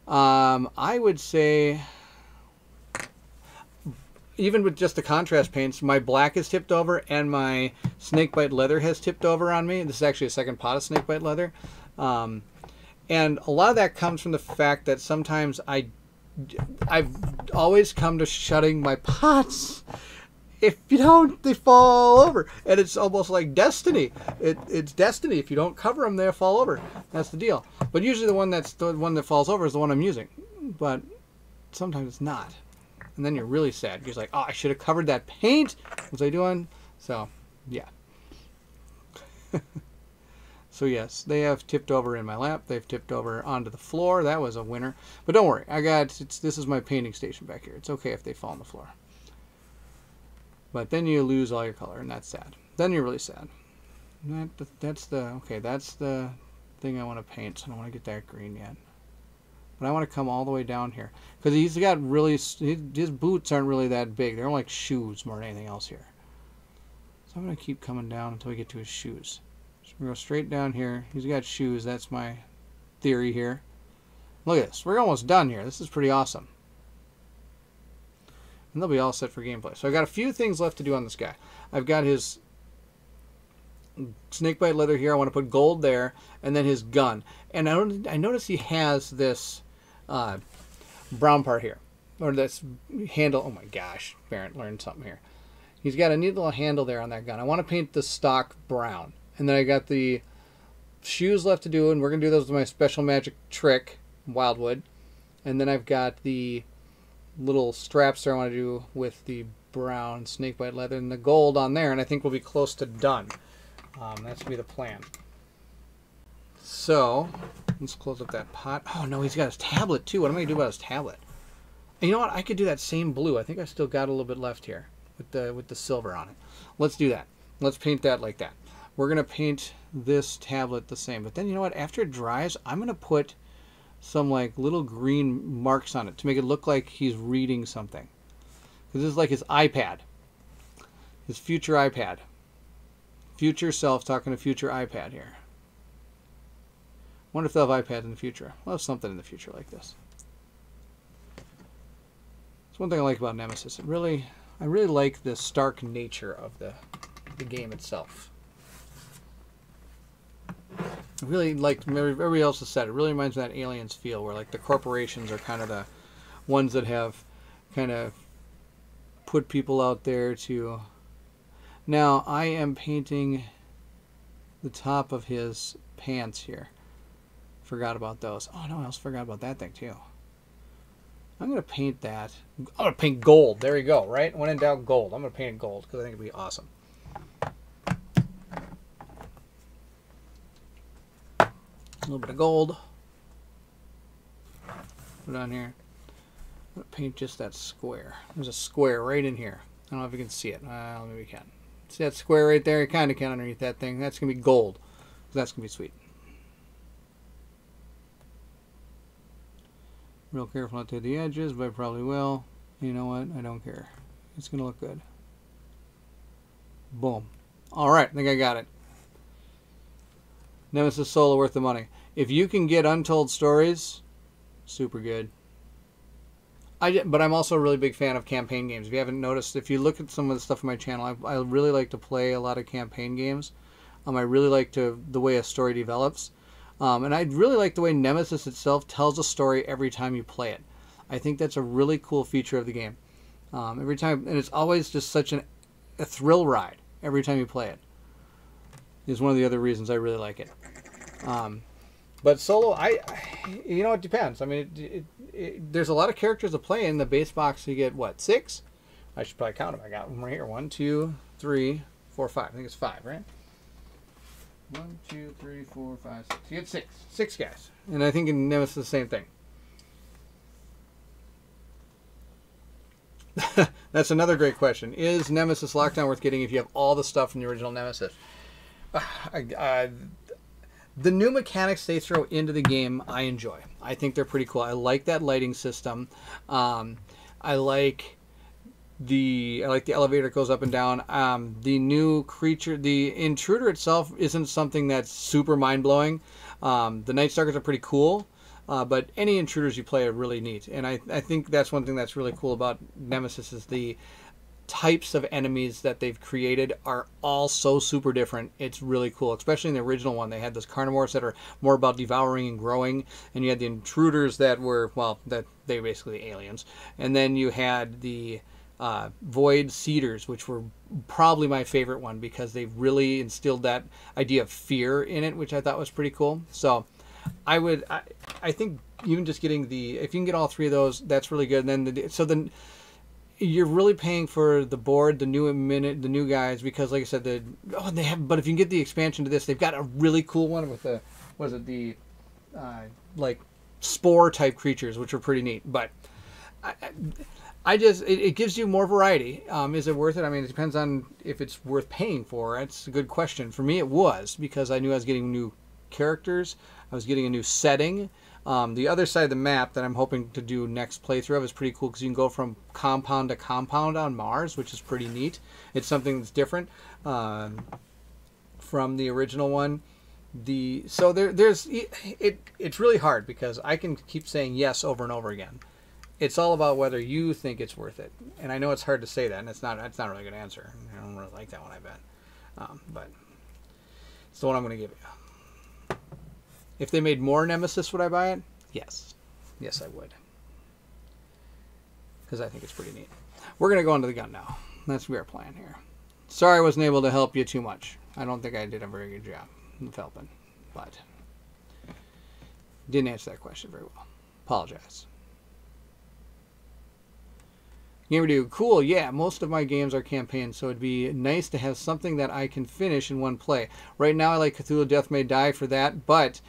Speaker 1: Um, I would say, even with just the contrast paints, my black is tipped over and my snakebite leather has tipped over on me. This is actually a second pot of snakebite leather. Um, and a lot of that comes from the fact that sometimes I, I've always come to shutting my pots if you don't, they fall over, and it's almost like destiny. It, it's destiny. If you don't cover them, they'll fall over. That's the deal. But usually, the one that's the one that falls over is the one I'm using. But sometimes it's not, and then you're really sad. You're like, oh, I should have covered that paint. What was I doing? So, yeah. so yes, they have tipped over in my lap. They've tipped over onto the floor. That was a winner. But don't worry, I got. this is my painting station back here. It's okay if they fall on the floor. But then you lose all your color, and that's sad. Then you're really sad. That, that's the, okay, that's the thing I want to paint, so I don't want to get that green yet. But I want to come all the way down here. Because he's got really, his boots aren't really that big. They're like shoes more than anything else here. So I'm going to keep coming down until we get to his shoes. So we go straight down here. He's got shoes. That's my theory here. Look at this. We're almost done here. This is pretty awesome and they'll be all set for gameplay. So I've got a few things left to do on this guy. I've got his snakebite leather here. I want to put gold there, and then his gun. And I, I notice he has this uh, brown part here, or this handle. Oh my gosh, Barrett learned something here. He's got a neat little handle there on that gun. I want to paint the stock brown, and then I got the shoes left to do, and we're gonna do those with my special magic trick, Wyldwood. And then I've got the little straps there I want to do with the brown snakebite leather and the gold on there, and I think we'll be close to done. Um, that's going to be the plan. So, let's close up that pot. Oh, no, he's got his tablet, too. What am I going to do about his tablet? And you know what? I could do that same blue. I think I still got a little bit left here with the, with the silver on it. Let's do that. Let's paint that like that. We're going to paint this tablet the same. But then, you know what? After it dries, I'm going to put some like little green marks on it to make it look like he's reading something. Because this is like his iPad. His future iPad. Future self talking to future iPad here. Wonder if they'll have iPads in the future. We'll have something in the future like this. It's one thing I like about Nemesis. It really, I really like the stark nature of the, the game itself I really like everybody else has said, it really reminds me of that Aliens feel, where like the corporations are kind of the ones that have kind of put people out there to. Now I am painting the top of his pants here. Forgot about those. Oh no, I also forgot about that thing too. I'm gonna paint that. I'm gonna paint gold. There you go. Right. When in doubt, gold. I'm gonna paint it gold because I think it'd be awesome. A little bit of gold. Put on here. I'm gonna paint just that square. There's a square right in here. I don't know if you can see it. Well, maybe we can. See that square right there? You kind of can underneath that thing. That's gonna be gold. That's gonna be sweet. Real careful not to hit the edges, but I probably will. You know what? I don't care. It's going to look good. Boom. All right, I think I got it. Nemesis Solo worth the money. If you can get Untold Stories, super good. I, but I'm also a really big fan of campaign games. If you haven't noticed, if you look at some of the stuff on my channel, I, I really like to play a lot of campaign games. Um, I really like to the way a story develops. Um, and I really like the way Nemesis itself tells a story every time you play it. I think that's a really cool feature of the game. Um, every time, and it's always just such an, a thrill ride every time you play it. Is one of the other reasons I really like it. Um, but solo, I, you know, it depends. I mean, it, it, it, there's a lot of characters to play in the base box. You get what six? I should probably count them. I got one right here. One, two, three, four, five. I think it's five, right? One, two, three, four, five, six. You get six. Six guys. And I think in Nemesis the same thing. That's another great question. Is Nemesis Lockdown worth getting if you have all the stuff from the original Nemesis? Uh, the new mechanics they throw into the game, I enjoy. I think they're pretty cool. I like that lighting system. Um, I like the like the elevator goes up and down. Um, the new creature, the intruder itself, isn't something that's super mind blowing. Um, the Night Stalkers are pretty cool, uh, but any intruders you play are really neat. And I, I think that's one thing that's really cool about Nemesis is the types of enemies that they've created are all so super different. It's really cool, especially in the original one. They had those carnivores that are more about devouring and growing, and you had the intruders that were well, that they basically aliens, and then you had the uh, Void Seeders, which were probably my favorite one because they really instilled that idea of fear in it, which I thought was pretty cool. So I would, I, I think even just getting the, if you can get all three of those, that's really good. And then the, so then you're really paying for the board, the new minute, the new guys, because like I said, the oh they have. But if you can get the expansion to this, they've got a really cool one with the, was it the, uh, like spore type creatures, which are pretty neat. But I, I just it, it, gives you more variety. Um, is it worth it? I mean, it depends on if it's worth paying for. It's a good question. For me, it was because I knew I was getting new characters. I was getting a new setting. Um, the other side of the map that I'm hoping to do next playthrough of is pretty cool because you can go from compound to compound on Mars, which is pretty neat. It's something that's different um, from the original one. The so there there's it it's really hard because I can keep saying yes over and over again it's all about whether you think it's worth it. And I know it's hard to say that, and it's not. It's not a really good answer. I don't really like that one. I bet, um, but it's the one I'm going to give you. If they made more Nemesis, would I buy it? Yes, yes, I would, because I think it's pretty neat. We're going to go into the gun now. That's our plan here. Sorry I wasn't able to help you too much. I don't think I did a very good job in Felpin, but didn't answer that question very well. Apologize. Gamer do cool. Yeah, most of my games are campaigns, so it'd be nice to have something that I can finish in one play. Right now, I like Cthulhu Death May Die for that, but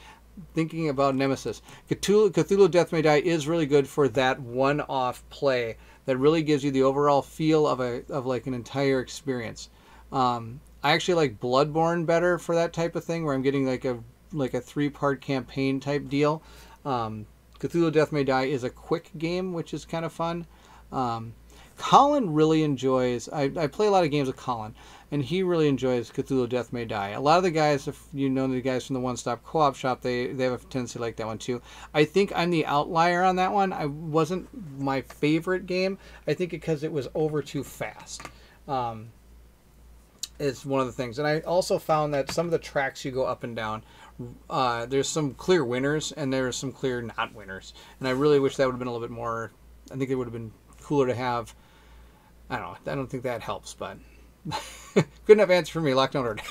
Speaker 1: thinking about Nemesis, Cthulhu, Cthulhu Death May Die is really good for that one-off play that really gives you the overall feel of a of like an entire experience. Um, I actually like Bloodborne better for that type of thing, where I'm getting like a like a three-part campaign type deal. Um, Cthulhu Death May Die is a quick game, which is kind of fun. Um, Colin really enjoys. I, I play a lot of games with Colin, and he really enjoys Cthulhu Death May Die. A lot of the guys, if you know the guys from the One Stop Co-op Shop, they they have a tendency to like that one too. I think I'm the outlier on that one. I wasn't my favorite game. I think because it was over too fast. Um, is one of the things, and I also found that some of the tracks you go up and down. Uh, there's some clear winners and there's some clear not winners, and I really wish that would have been a little bit more. I think it would have been cooler to have I don't know. I don't think that helps, but good enough answer for me. Lockdown order.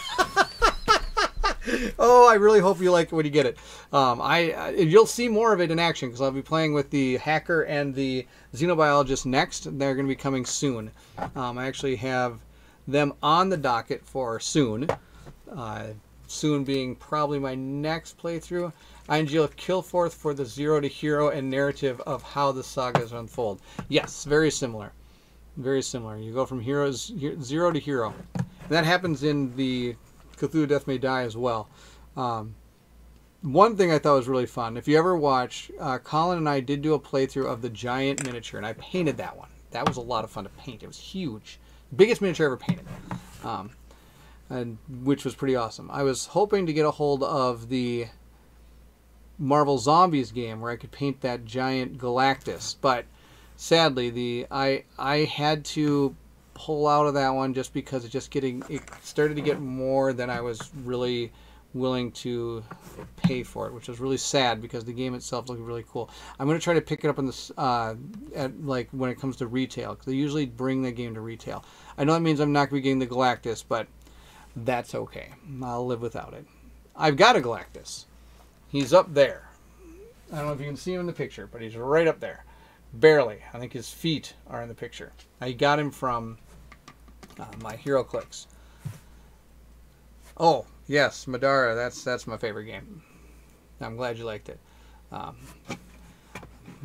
Speaker 1: oh, I really hope you like it when you get it. Um, I uh, you'll see more of it in action because I'll be playing with the hacker and the xenobiologist next. They're going to be coming soon. Um, I actually have them on the docket for soon. Uh, soon being probably my next playthrough. I kill Kilforth for the zero to hero and narrative of how the sagas unfold. Yes, very similar. Very similar. You go from heroes zero to hero. And that happens in the Cthulhu Death May Die as well. Um, one thing I thought was really fun. If you ever watch, uh, Colin and I did do a playthrough of the giant miniature, and I painted that one. That was a lot of fun to paint. It was huge, biggest miniature I ever painted, um, and which was pretty awesome. I was hoping to get a hold of the Marvel Zombies game where I could paint that giant Galactus, but sadly, the I I had to pull out of that one just because it just getting it started to get more than I was really willing to pay for it, which was really sad because the game itself looked really cool. I'm going to try to pick it up in this uh, at like when it comes to retail because they usually bring the game to retail. I know that means I'm not to be getting the Galactus, but that's okay. I'll live without it. I've got a Galactus. He's up there. I don't know if you can see him in the picture, but he's right up there. Barely. I think his feet are in the picture. I got him from uh, my HeroClix. Oh, yes, Madara. That's that's my favorite game. I'm glad you liked it. Um,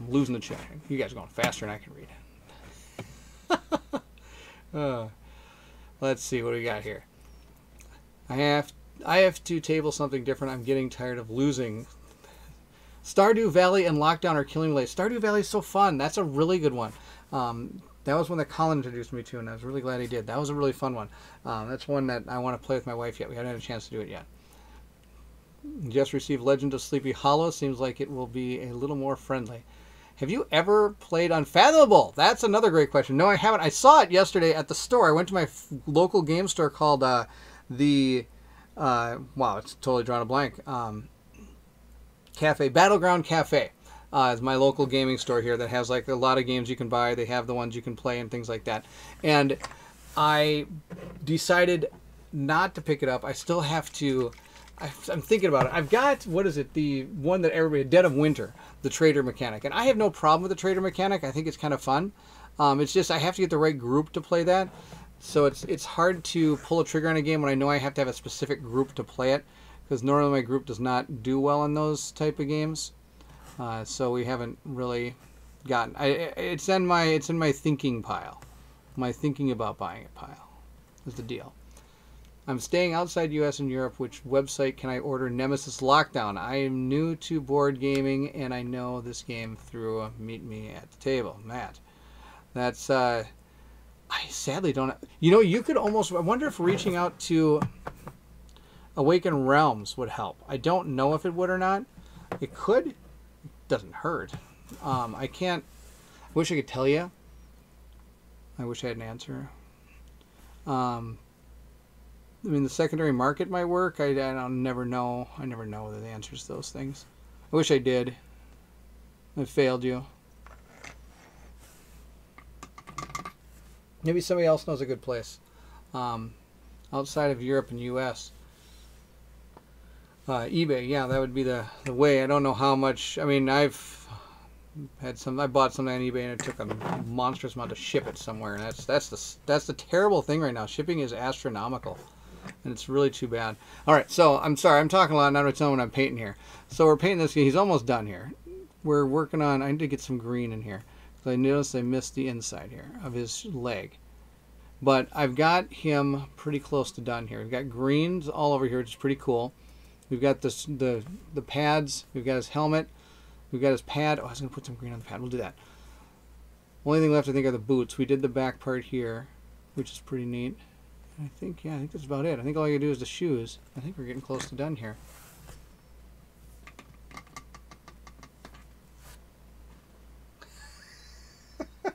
Speaker 1: losing the chat. You guys are going faster than I can read. uh, let's see what we got here. I have I have to table something different. I'm getting tired of losing. Stardew Valley and Lockdown are killing me. Stardew Valley is so fun. That's a really good one. Um, that was one that Colin introduced me to, and I was really glad he did. That was a really fun one. Um, that's one that I want to play with my wife yet. We haven't had a chance to do it yet. Just received Legend of Sleepy Hollow. Seems like it will be a little more friendly. Have you ever played Unfathomable? That's another great question. No, I haven't. I saw it yesterday at the store. I went to my local game store called uh, the. Uh, wow, it's totally drawn a blank. Um, Cafe Battleground Cafe uh, is my local gaming store here that has like a lot of games you can buy. They have the ones you can play and things like that. And I decided not to pick it up. I still have to. I, am thinking about it. I've got what is it? The one that everybody Dead of Winter, the traitor mechanic, and I have no problem with the traitor mechanic. I think it's kind of fun. Um, it's just I have to get the right group to play that. So it's it's hard to pull a trigger on a game when I know I have to have a specific group to play it because normally my group does not do well in those type of games. Uh, so we haven't really gotten. I, it's in my it's in my thinking pile, my thinking about buying it pile. Is the deal. I'm staying outside U.S. and Europe. Which website can I order Nemesis Lockdown? I am new to board gaming and I know this game through Meet Me at the Table, Matt. That's. Uh, I sadly don't. You know, you could almost. I wonder if reaching out to Awaken Realms would help. I don't know if it would or not. It could doesn't hurt. Um, I can't. I wish I could tell you. I wish I had an answer. Um, I mean, the secondary market might work. I, I don't never know. I never know the answers to those things. I wish I did. I failed you. Maybe somebody else knows a good place. Um, outside of Europe and U.S uh, eBay. Yeah, that would be the, the way. I don't know how much. I mean, I've had some. I bought something on eBay and it took a monstrous amount to ship it somewhere, and that's that's the that's the terrible thing right now. Shipping is astronomical, and it's really too bad. All right, so I'm sorry. I'm talking a lot. Now I'm telling when I'm painting here. So we're painting this. He's almost done here. We're working on. I need to get some green in here. I noticed I missed the inside here of his leg. But I've got him pretty close to done here. We've got greens all over here, which is pretty cool. We've got this, the the pads. We've got his helmet. We've got his pad. Oh, I was going to put some green on the pad. We'll do that. Only thing left, I think, are the boots. We did the back part here, which is pretty neat. I think, yeah, I think that's about it. I think all you do is the shoes. I think we're getting close to done here.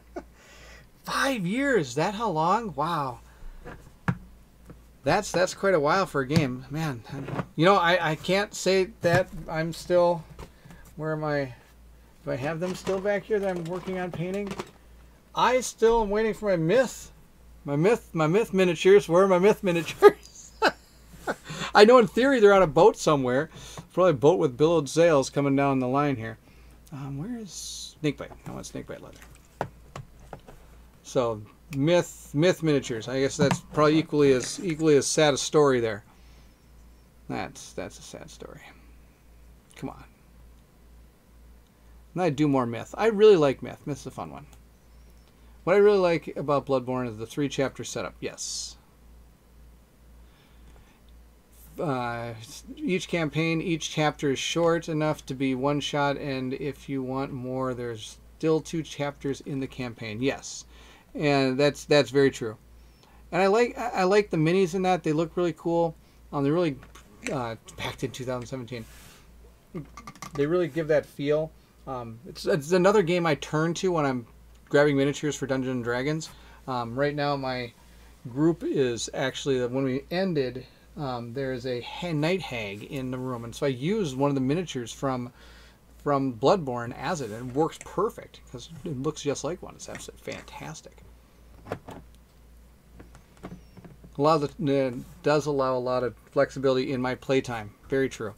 Speaker 1: Five years? That how long? Wow that's that's quite a while for a game, man. You know, I, I can't say that I'm still. Where am I? Do I have them still back here that I'm working on painting? I still am waiting for my myth. My myth, my myth miniatures. Where are my myth miniatures? I know in theory they're on a boat somewhere. Probably a boat with billowed sails coming down the line here. Um, where is snakebite? I want snakebite leather. So myth, myth miniatures. I guess that's probably equally as equally as sad a story there. That's that's a sad story. Come on. And I do more myth. I really like myth. Myth's a fun one. What I really like about Bloodborne is the three chapter setup. Yes. Uh, each campaign, each chapter is short enough to be one shot, and if you want more, there's still two chapters in the campaign. Yes, and that's that's very true. And I like I like the minis in that. They look really cool. Um, they're really uh, packed in 2017. They really give that feel. Um, it's, it's another game I turn to when I'm grabbing miniatures for Dungeons and Dragons. Um, right now, my group is actually when we ended. Um, there is a night hag in the room, and so I used one of the miniatures from from Bloodborne as it, and works perfect because it looks just like one. It's absolutely fantastic. Allows it does allow a lot of flexibility in my playtime. Very true.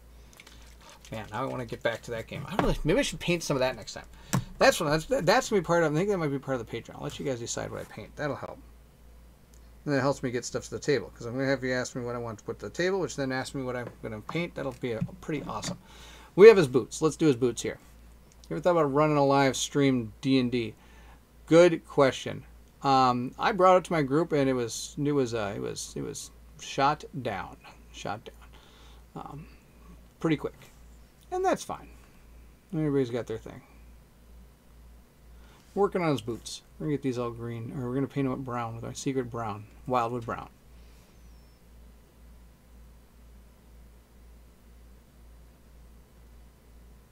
Speaker 1: Man, now I want to get back to that game. I really, maybe I should paint some of that next time. That's what that's that's gonna be part of. I think that might be part of the Patreon. I'll let you guys decide what I paint. That'll help. And that helps me get stuff to the table because I'm gonna have you ask me what I want to put to the table, which then asks me what I'm gonna paint. That'll be a, pretty awesome. We have his boots. Let's do his boots here. You ever thought about running a live stream D and D? Good question. Um, I brought it to my group and it was it was uh, it was it was shot down, shot down, um, pretty quick, and that's fine. Everybody's got their thing. Working on his boots. We're gonna get these all green, or we're gonna paint them brown with our secret brown, Wyldwood brown.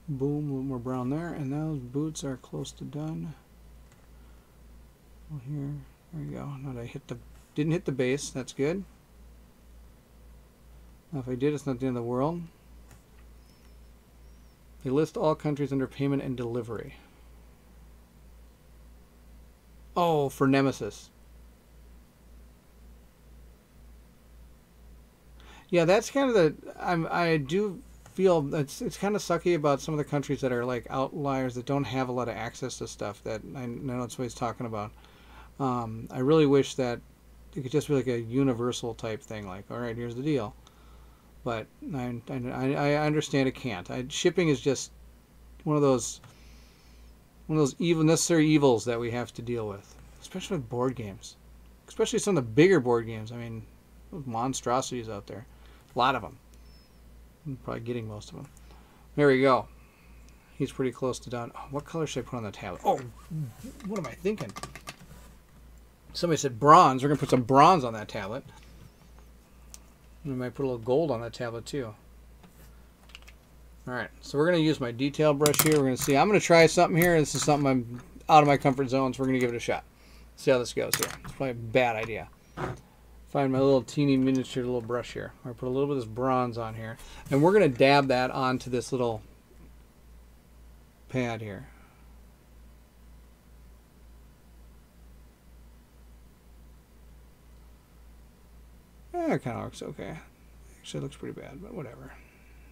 Speaker 1: Boom, a little more brown there, and those boots are close to done. Well, here, there we go. Not I hit the, didn't hit the base. That's good. Now, if I did, it's not the end of the world. They list all countries under payment and delivery. Oh, for Nemesis. Yeah, that's kind of the. I'm. I do feel it's it's kind of sucky about some of the countries that are like outliers that don't have a lot of access to stuff that I know that's what he's talking about. Um, I really wish that it could just be like a universal type thing, like all right, here's the deal. But I I, I understand it can't. I, shipping is just one of those one of those evil necessary evils that we have to deal with, especially with board games, especially some of the bigger board games. I mean, monstrosities out there, a lot of them. I'm probably getting most of them. There we go. He's pretty close to done. Oh, what color should I put on the tablet? Oh, what am I thinking? Somebody said bronze. We're going to put some bronze on that tablet. We might put a little gold on that tablet too. Alright, so we're going to use my detail brush here. We're going to see. I'm going to try something here. This is something I'm out of my comfort zone, so we're going to give it a shot. See how this goes here. It's probably a bad idea find my little teeny miniature little brush here. To put a little bit of this bronze on here. And we're going to dab that onto this little pad here. Yeah, it kind of looks okay. Actually, looks pretty bad, but whatever.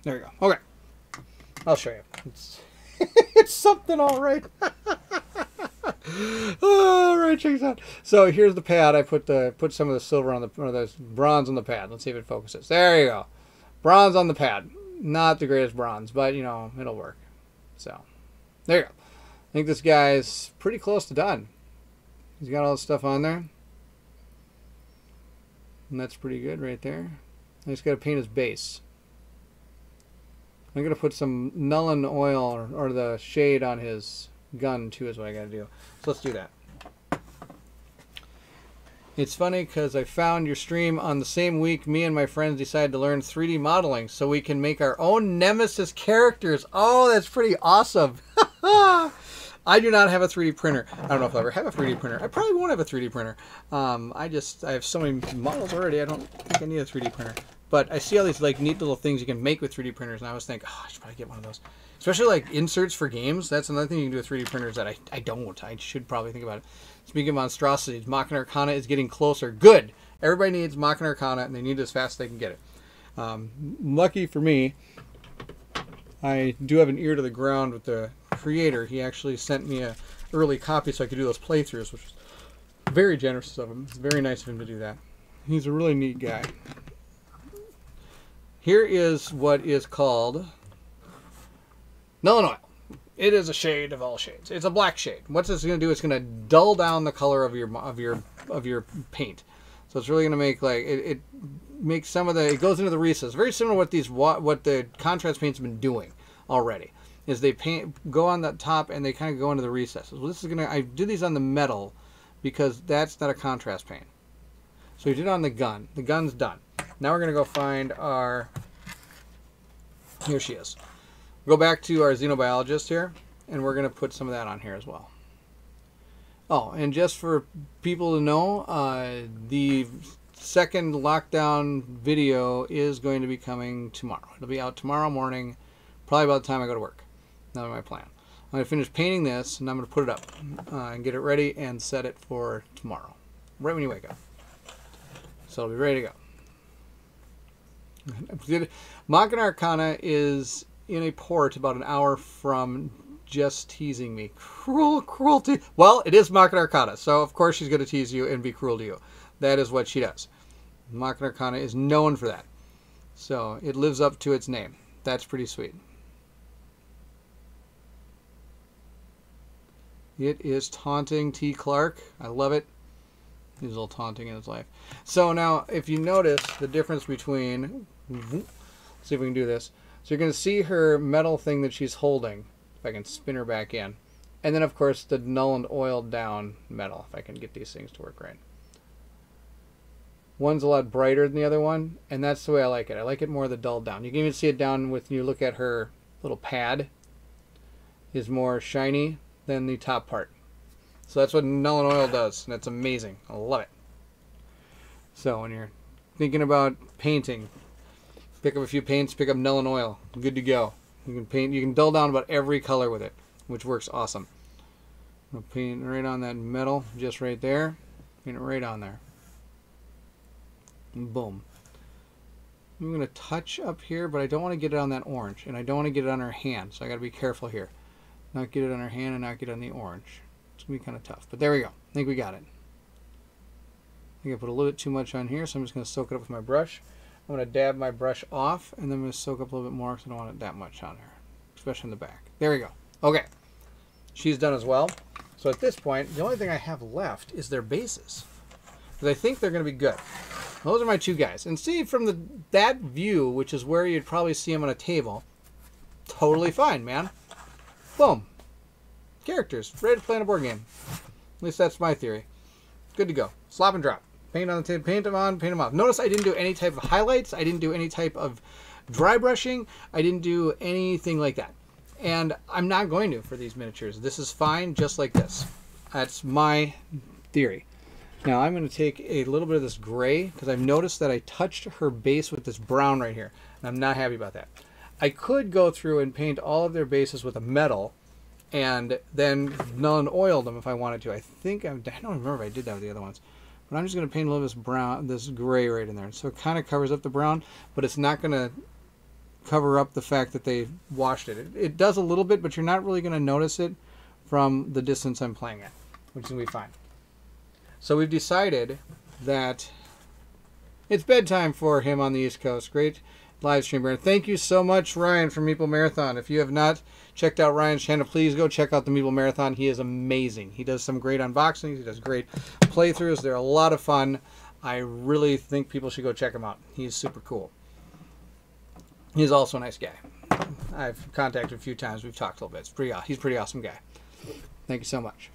Speaker 1: There we go. Okay. I'll show you. It's, it's something all right. All right, check this out. So here's the pad. I put the put some of the silver on the or the bronze on the pad. Let's see if it focuses. There you go. Bronze on the pad. Not the greatest bronze, but you know it'll work. So there you go. I think this guy's pretty close to done. He's got all the stuff on there. And that's pretty good right there. I just got to paint his base. I'm going to put some Nuln oil or, or the shade on his gun too is what I got to do. So let's do that. It's funny because I found your stream on the same week me and my friends decided to learn 3D modeling so we can make our own Nemesis characters. Oh, that's pretty awesome. I do not have a 3D printer. I don't know if I'll ever have a 3D printer. I probably won't have a 3D printer. Um, I just, I have so many models already, I don't think I need a 3D printer. But I see all these like neat little things you can make with 3D printers, and I always think, oh, I should probably get one of those. Especially like inserts for games. That's another thing you can do with 3D printers that I, I don't. I should probably think about it. Speaking of monstrosities, Machina Arcana is getting closer. Good. Everybody needs Machina Arcana, and they need it as fast as they can get it. Um, lucky for me, I do have an ear to the ground with the creator. He actually sent me a early copy so I could do those playthroughs, which was very generous of him. Very nice of him to do that. He's a really neat guy. Here is what is called Nuln Oil. It is a shade of all shades. It's a black shade. What's this going to do? It's going to dull down the color of your of your of your paint. So it's really going to make like it, it makes some of the it goes into the recess. Very similar to what these what the contrast paints been doing already. Is they paint go on the top and they kind of go into the recesses. Well, this is gonna I do these on the metal because that's not a contrast paint. So we did it on the gun. The gun's done. Now we're gonna go find our. Here she is. Go back to our xenobiologist here, and we're gonna put some of that on here as well. Oh, and just for people to know, uh, the second lockdown video is going to be coming tomorrow. It'll be out tomorrow morning, probably by the time I go to work. That's my plan. I'm going to finish painting this, and I'm going to put it up uh, and get it ready and set it for tomorrow, right when you wake up. So it'll be ready to go. Machina Arcana is in a port about an hour from just teasing me. Cruel cruelty. Well, it is Machina Arcana, so of course she's going to tease you and be cruel to you. That is what she does. Machina Arcana is known for that. So it lives up to its name. That's pretty sweet. It is taunting T. Clark. I love it. He's a little taunting in his life. So now, if you notice the difference between, see if we can do this. So you're going to see her metal thing that she's holding. If I can spin her back in. And then, of course, the Nuln oiled down metal, if I can get these things to work right. One's a lot brighter than the other one, and that's the way I like it. I like it more the dulled down. You can even see it down with you look at her little pad. Is more shiny than the top part. So that's what Nuln oil does, and it's amazing. I love it. So when you're thinking about painting, pick up a few paints, pick up Nuln Oil. Good to go. You can paint. You can dull down about every color with it, which works awesome. I'll paint right on that metal, just right there. Paint it right on there. And boom. I'm going to touch up here, but I don't want to get it on that orange, and I don't want to get it on her hand, so I got to be careful here. Not get it on her hand and not get it on the orange. It's going to be kind of tough, but there we go. I think we got it. I think I put a little bit too much on here, so I'm just going to soak it up with my brush. I'm going to dab my brush off, and then I'm going to soak up a little bit more because I don't want it that much on her, especially in the back. There we go. Okay. She's done as well. So at this point, the only thing I have left is their bases. Because I think they're going to be good. Those are my two guys. And see from the that view, which is where you'd probably see them on a table, totally fine, man. Boom. Characters. Ready to play on a board game. At least that's my theory. Good to go. Slop and drop. Paint on the table, paint them on, paint them off. Notice I didn't do any type of highlights. I didn't do any type of dry brushing. I didn't do anything like that. And I'm not going to for these miniatures. This is fine just like this. That's my theory. Now I'm going to take a little bit of this gray because I've noticed that I touched her base with this brown right here. And I'm not happy about that. I could go through and paint all of their bases with a metal and then Nuln-oil them if I wanted to. I think I'm, I don't remember if I did that with the other ones. But I'm just going to paint a little of this brown, this gray right in there. So it kind of covers up the brown, but it's not going to cover up the fact that they washed it. it. It does a little bit, but you're not really going to notice it from the distance I'm playing at, which is going to be fine. So we've decided that it's bedtime for him on the East Coast. Great live stream, Brandon. Thank you so much, Ryan from Meeple Marathon. If you have not checked out Ryan's channel, please go check out the Meeple Marathon. He is amazing. He does some great unboxings. He does great playthroughs. They're a lot of fun. I really think people should go check him out. He's super cool. He's also a nice guy. I've contacted a few times. We've talked a little bit. It's pretty. He's a pretty awesome guy. Thank you so much.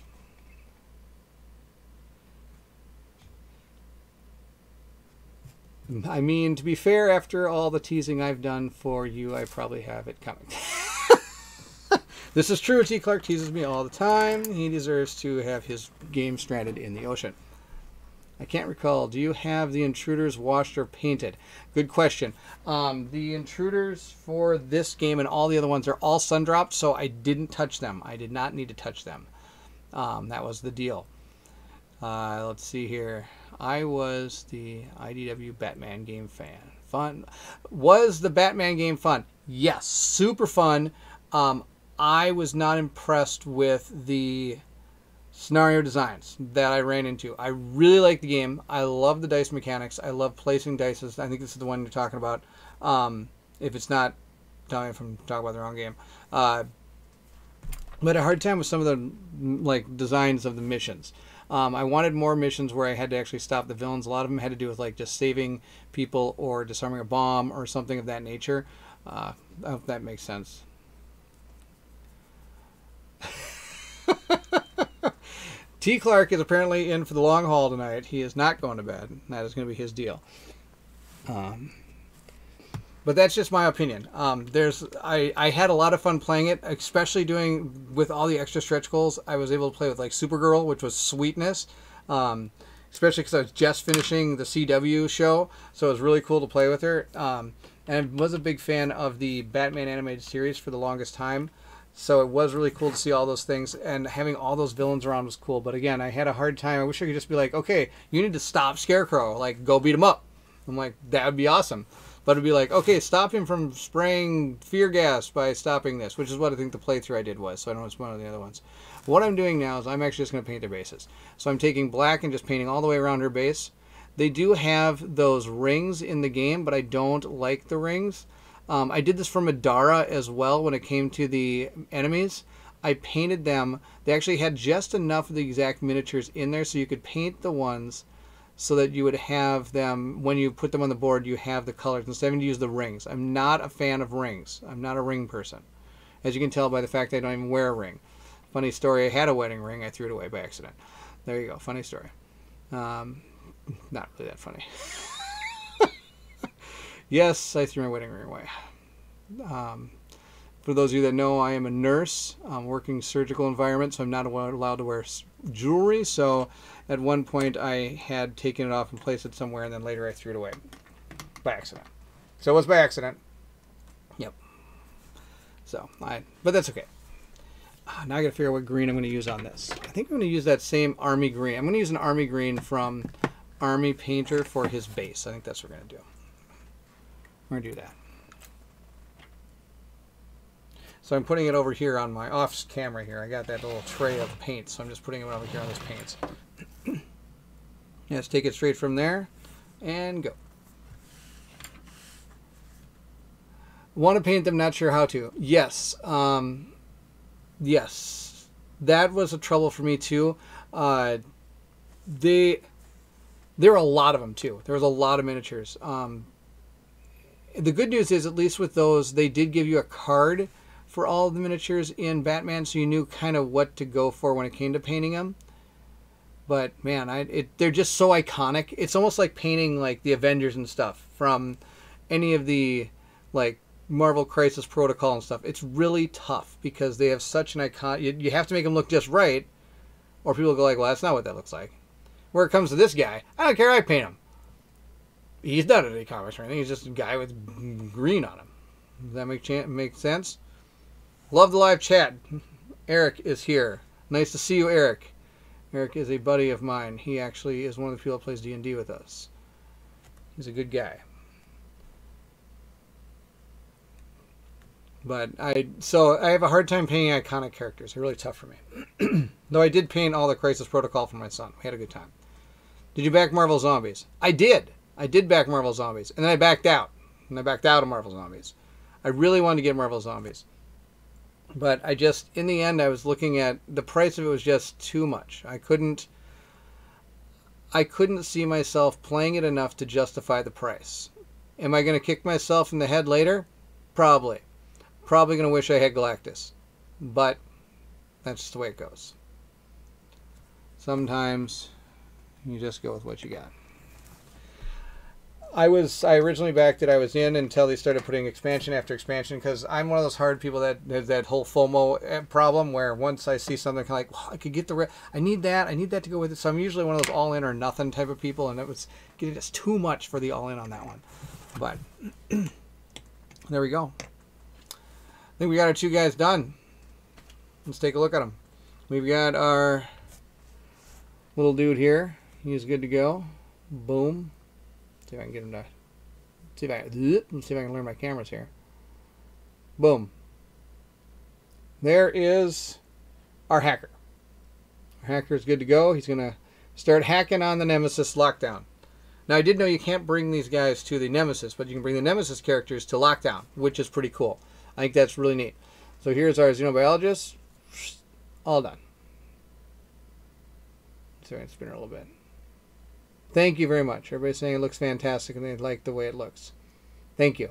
Speaker 1: I mean, to be fair, after all the teasing I've done for you, I probably have it coming. this is true. T. Clark teases me all the time. He deserves to have his game stranded in the ocean. I can't recall. Do you have the intruders washed or painted? Good question. Um, the intruders for this game and all the other ones are all sun dropped, so I didn't touch them. I did not need to touch them. Um, that was the deal. Uh, let's see here. I was the IDW Batman game fan. Fun. Was the Batman game fun? Yes, super fun. Um, I was not impressed with the scenario designs that I ran into. I really like the game. I love the dice mechanics. I love placing dice. I think this is the one you're talking about. Um, if it's not, tell me if I'm talking about the wrong game. Uh, but a hard time with some of the like designs of the missions. Um, I wanted more missions where I had to actually stop the villains. A lot of them had to do with like just saving people or disarming a bomb or something of that nature. Uh, I hope that makes sense. T. Clark is apparently in for the long haul tonight. He is not going to bed. That is going to be his deal. Um, but that's just my opinion. Um, there's I, I had a lot of fun playing it, especially doing with all the extra stretch goals. I was able to play with like Supergirl, which was sweetness. Um, especially because I was just finishing the CW show, so it was really cool to play with her. Um, and I was a big fan of the Batman animated series for the longest time. So it was really cool to see all those things, and having all those villains around was cool. But again, I had a hard time. I wish I could just be like, okay, you need to stop Scarecrow, like go beat him up. I'm like, that would be awesome. But it'd be like, okay, stop him from spraying fear gas by stopping this, which is what I think the playthrough I did was. So I don't know it's one of the other ones. What I'm doing now is I'm actually just going to paint their bases. So I'm taking black and just painting all the way around her base. They do have those rings in the game, but I don't like the rings. Um, I did this for Middara as well when it came to the enemies. I painted them. They actually had just enough of the exact miniatures in there so you could paint the ones so that you would have them, when you put them on the board, you have the colors instead of having to use the rings. I'm not a fan of rings. I'm not a ring person. As you can tell by the fact I don't even wear a ring. Funny story, I had a wedding ring. I threw it away by accident. There you go. Funny story. Um, not really that funny. Yes, I threw my wedding ring away. Um, for those of you that know, I am a nurse I'm working surgical environment, so I'm not allowed to wear jewelry. So at one point I had taken it off and placed it somewhere, and then later I threw it away by accident. So it was by accident. Yep. So I, but that's okay. Uh, now I got to figure out what green I'm going to use on this. I think I'm going to use that same army green. I'm going to use an army green from Army Painter for his base. I think that's what we're going to do. We're going to do that. So I'm putting it over here on my off camera here. I got that little tray of paint, so I'm just putting it over here on those paints. Let's take it straight from there and go. Want to paint them, not sure how to. Yes. Um, yes. That was a trouble for me too. Uh, they, there are a lot of them too. There was a lot of miniatures. Um, the good news is, at least with those, they did give you a card for all the miniatures in Batman, so you knew kind of what to go for when it came to painting them. But man, I it, they're just so iconic. It's almost like painting like the Avengers and stuff from any of the like Marvel Crisis Protocol and stuff. It's really tough because they have such an icon. You, you have to make them look just right, or people go like, "Well, that's not what that looks like." Where it comes to this guy, I don't care. I paint him he's not any comics or anything. He's just a guy with green on him. Does that make make sense? Love the live chat. Eric is here. Nice to see you, Eric. Eric is a buddy of mine. He actually is one of the people that plays D and D with us. He's a good guy. But I so I have a hard time painting iconic characters. They're really tough for me. Though I did paint all the Crisis Protocol for my son. We had a good time. Did you back Marvel Zombies? I did. I did back Marvel Zombies, and then I backed out. And I backed out of Marvel Zombies. I really wanted to get Marvel Zombies. But I just, in the end, I was looking at the price of it was just too much. I couldn't, I couldn't see myself playing it enough to justify the price. Am I going to kick myself in the head later? Probably. Probably going to wish I had Galactus. But that's just the way it goes. Sometimes you just go with what you got. I was I originally backed it. I was in until they started putting expansion after expansion because I'm one of those hard people that has that whole FOMO eh, problem where once I see something like well, I could get the re- I need that I need that to go with it. So I'm usually one of those all in or nothing type of people, and it was getting just too much for the all in on that one. But there we go. I think we got our two guys done. Let's take a look at them. We've got our little dude here. He's good to go. Boom. See if I can get him to. See if I. See if I can learn my cameras here. Boom. There is our hacker. Our hacker is good to go. He's gonna start hacking on the Nemesis lockdown. Now I did know you can't bring these guys to the Nemesis, but you can bring the Nemesis characters to lockdown, which is pretty cool. I think that's really neat. So here's our xenobiologist. All done. Sorry, it's been a little bit. Thank you very much. Everybody's saying it looks fantastic and they like the way it looks. Thank you.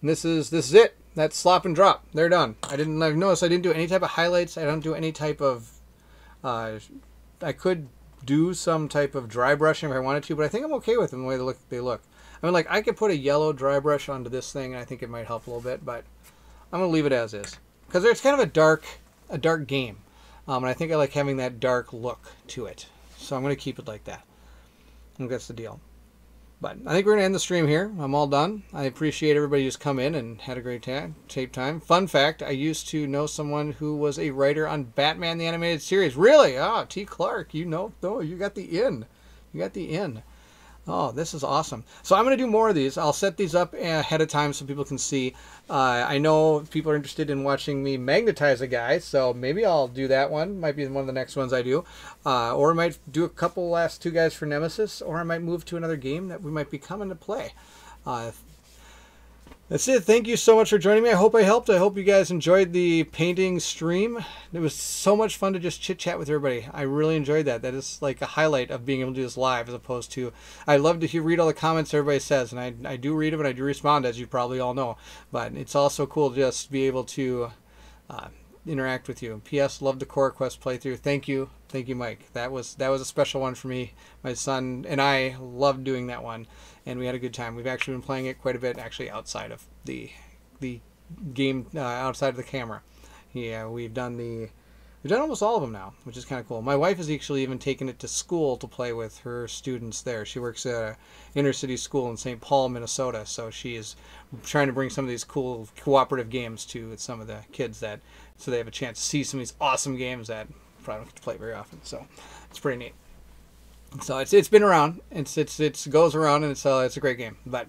Speaker 1: And this is this is it. That's slop and drop. They're done. I didn't I've noticed I didn't do any type of highlights. I don't do any type of uh, I could do some type of dry brushing if I wanted to, but I think I'm okay with them the way they look they look. I mean like I could put a yellow dry brush onto this thing and I think it might help a little bit, but I'm gonna leave it as is. Because it's kind of a dark a dark game. Um, and I think I like having that dark look to it. So I'm going to keep it like that. I think that's the deal. But I think we're going to end the stream here. I'm all done. I appreciate everybody who's come in and had a great time. Tape time. Fun fact: I used to know someone who was a writer on Batman the animated series. Really? Ah, T. Clark. You know? Oh, you got the in. You got the in. Oh, this is awesome. So I'm going to do more of these. I'll set these up ahead of time so people can see. Uh, I know people are interested in watching me magnetize a guy, so maybe I'll do that one. Might be one of the next ones I do. Uh, or I might do a couple last two guys for Nemesis, or I might move to another game that we might be coming to play. Uh, that's it. Thank you so much for joining me. I hope I helped. I hope you guys enjoyed the painting stream. It was so much fun to just chit chat with everybody. I really enjoyed that. That is like a highlight of being able to do this live as opposed to. I love to hear, read all the comments everybody says, and I, I do read them and I do respond, as you probably all know. But it's also cool to just be able to uh, interact with you. P.S. Love the Core Quest playthrough. Thank you, thank you, Mike. That was that was a special one for me. My son and I loved doing that one and we had a good time. We've actually been playing it quite a bit, actually outside of the the game, uh, outside of the camera. Yeah, we've done the we've done almost all of them now, which is kind of cool. My wife has actually even taken it to school to play with her students there. She works at a inner city school in St. Paul, Minnesota, so she is trying to bring some of these cool cooperative games to some of the kids that so they have a chance to see some of these awesome games that probably don't get to play very often. So it's pretty neat. So it's it's been around. It's it's it's goes around and it's uh, it's a great game. But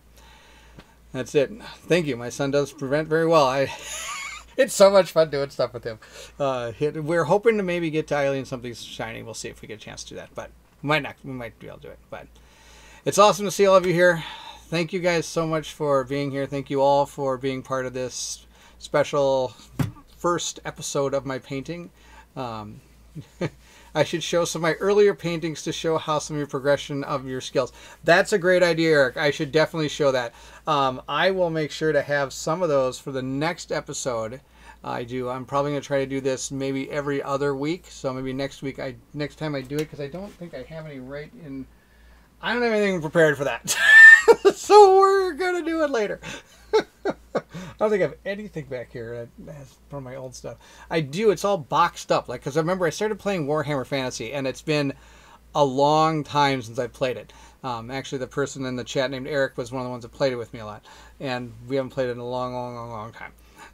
Speaker 1: that's it. Thank you. My son does prevent very well. I it's so much fun doing stuff with him. Uh, we're hoping to maybe get to Eileen something shiny. We'll see if we get a chance to do that. But we might not. We might be able to do it. But it's awesome to see all of you here. Thank you guys so much for being here. Thank you all for being part of this special first episode of my painting. Um, I should show some of my earlier paintings to show how some of your progression of your skills. That's a great idea, Eric. I should definitely show that. Um, I will make sure to have some of those for the next episode. I do. I'm probably going to try to do this maybe every other week. So maybe next week, I next time I do it, because I don't think I have any right in. I don't have anything prepared for that. so we're going to do it later. I don't think I have anything back here that's from my old stuff. I do. It's all boxed up. Like, because I remember I started playing Warhammer Fantasy, and it's been a long time since I played it. Um, actually, the person in the chat named Eric was one of the ones that played it with me a lot, and we haven't played it in a long, long, long, long time.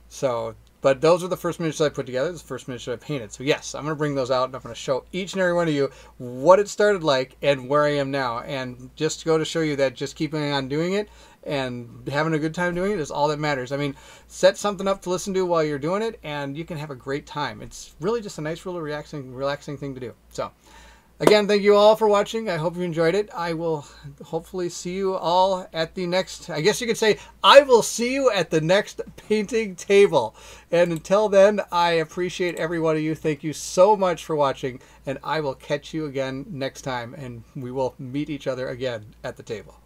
Speaker 1: So, but those are the first miniatures I put together. The first miniature I painted. So yes, I'm going to bring those out, and I'm going to show each and every one of you what it started like and where I am now. And just to go to show you that just keeping on doing it and having a good time doing it is all that matters. I mean, set something up to listen to while you're doing it, and you can have a great time. It's really just a nice, really relaxing, relaxing thing to do. So, again, thank you all for watching. I hope you enjoyed it. I will hopefully see you all at the next. I guess you could say I will see you at the next painting table. And until then, I appreciate every one of you. Thank you so much for watching, and I will catch you again next time, and we will meet each other again at the table.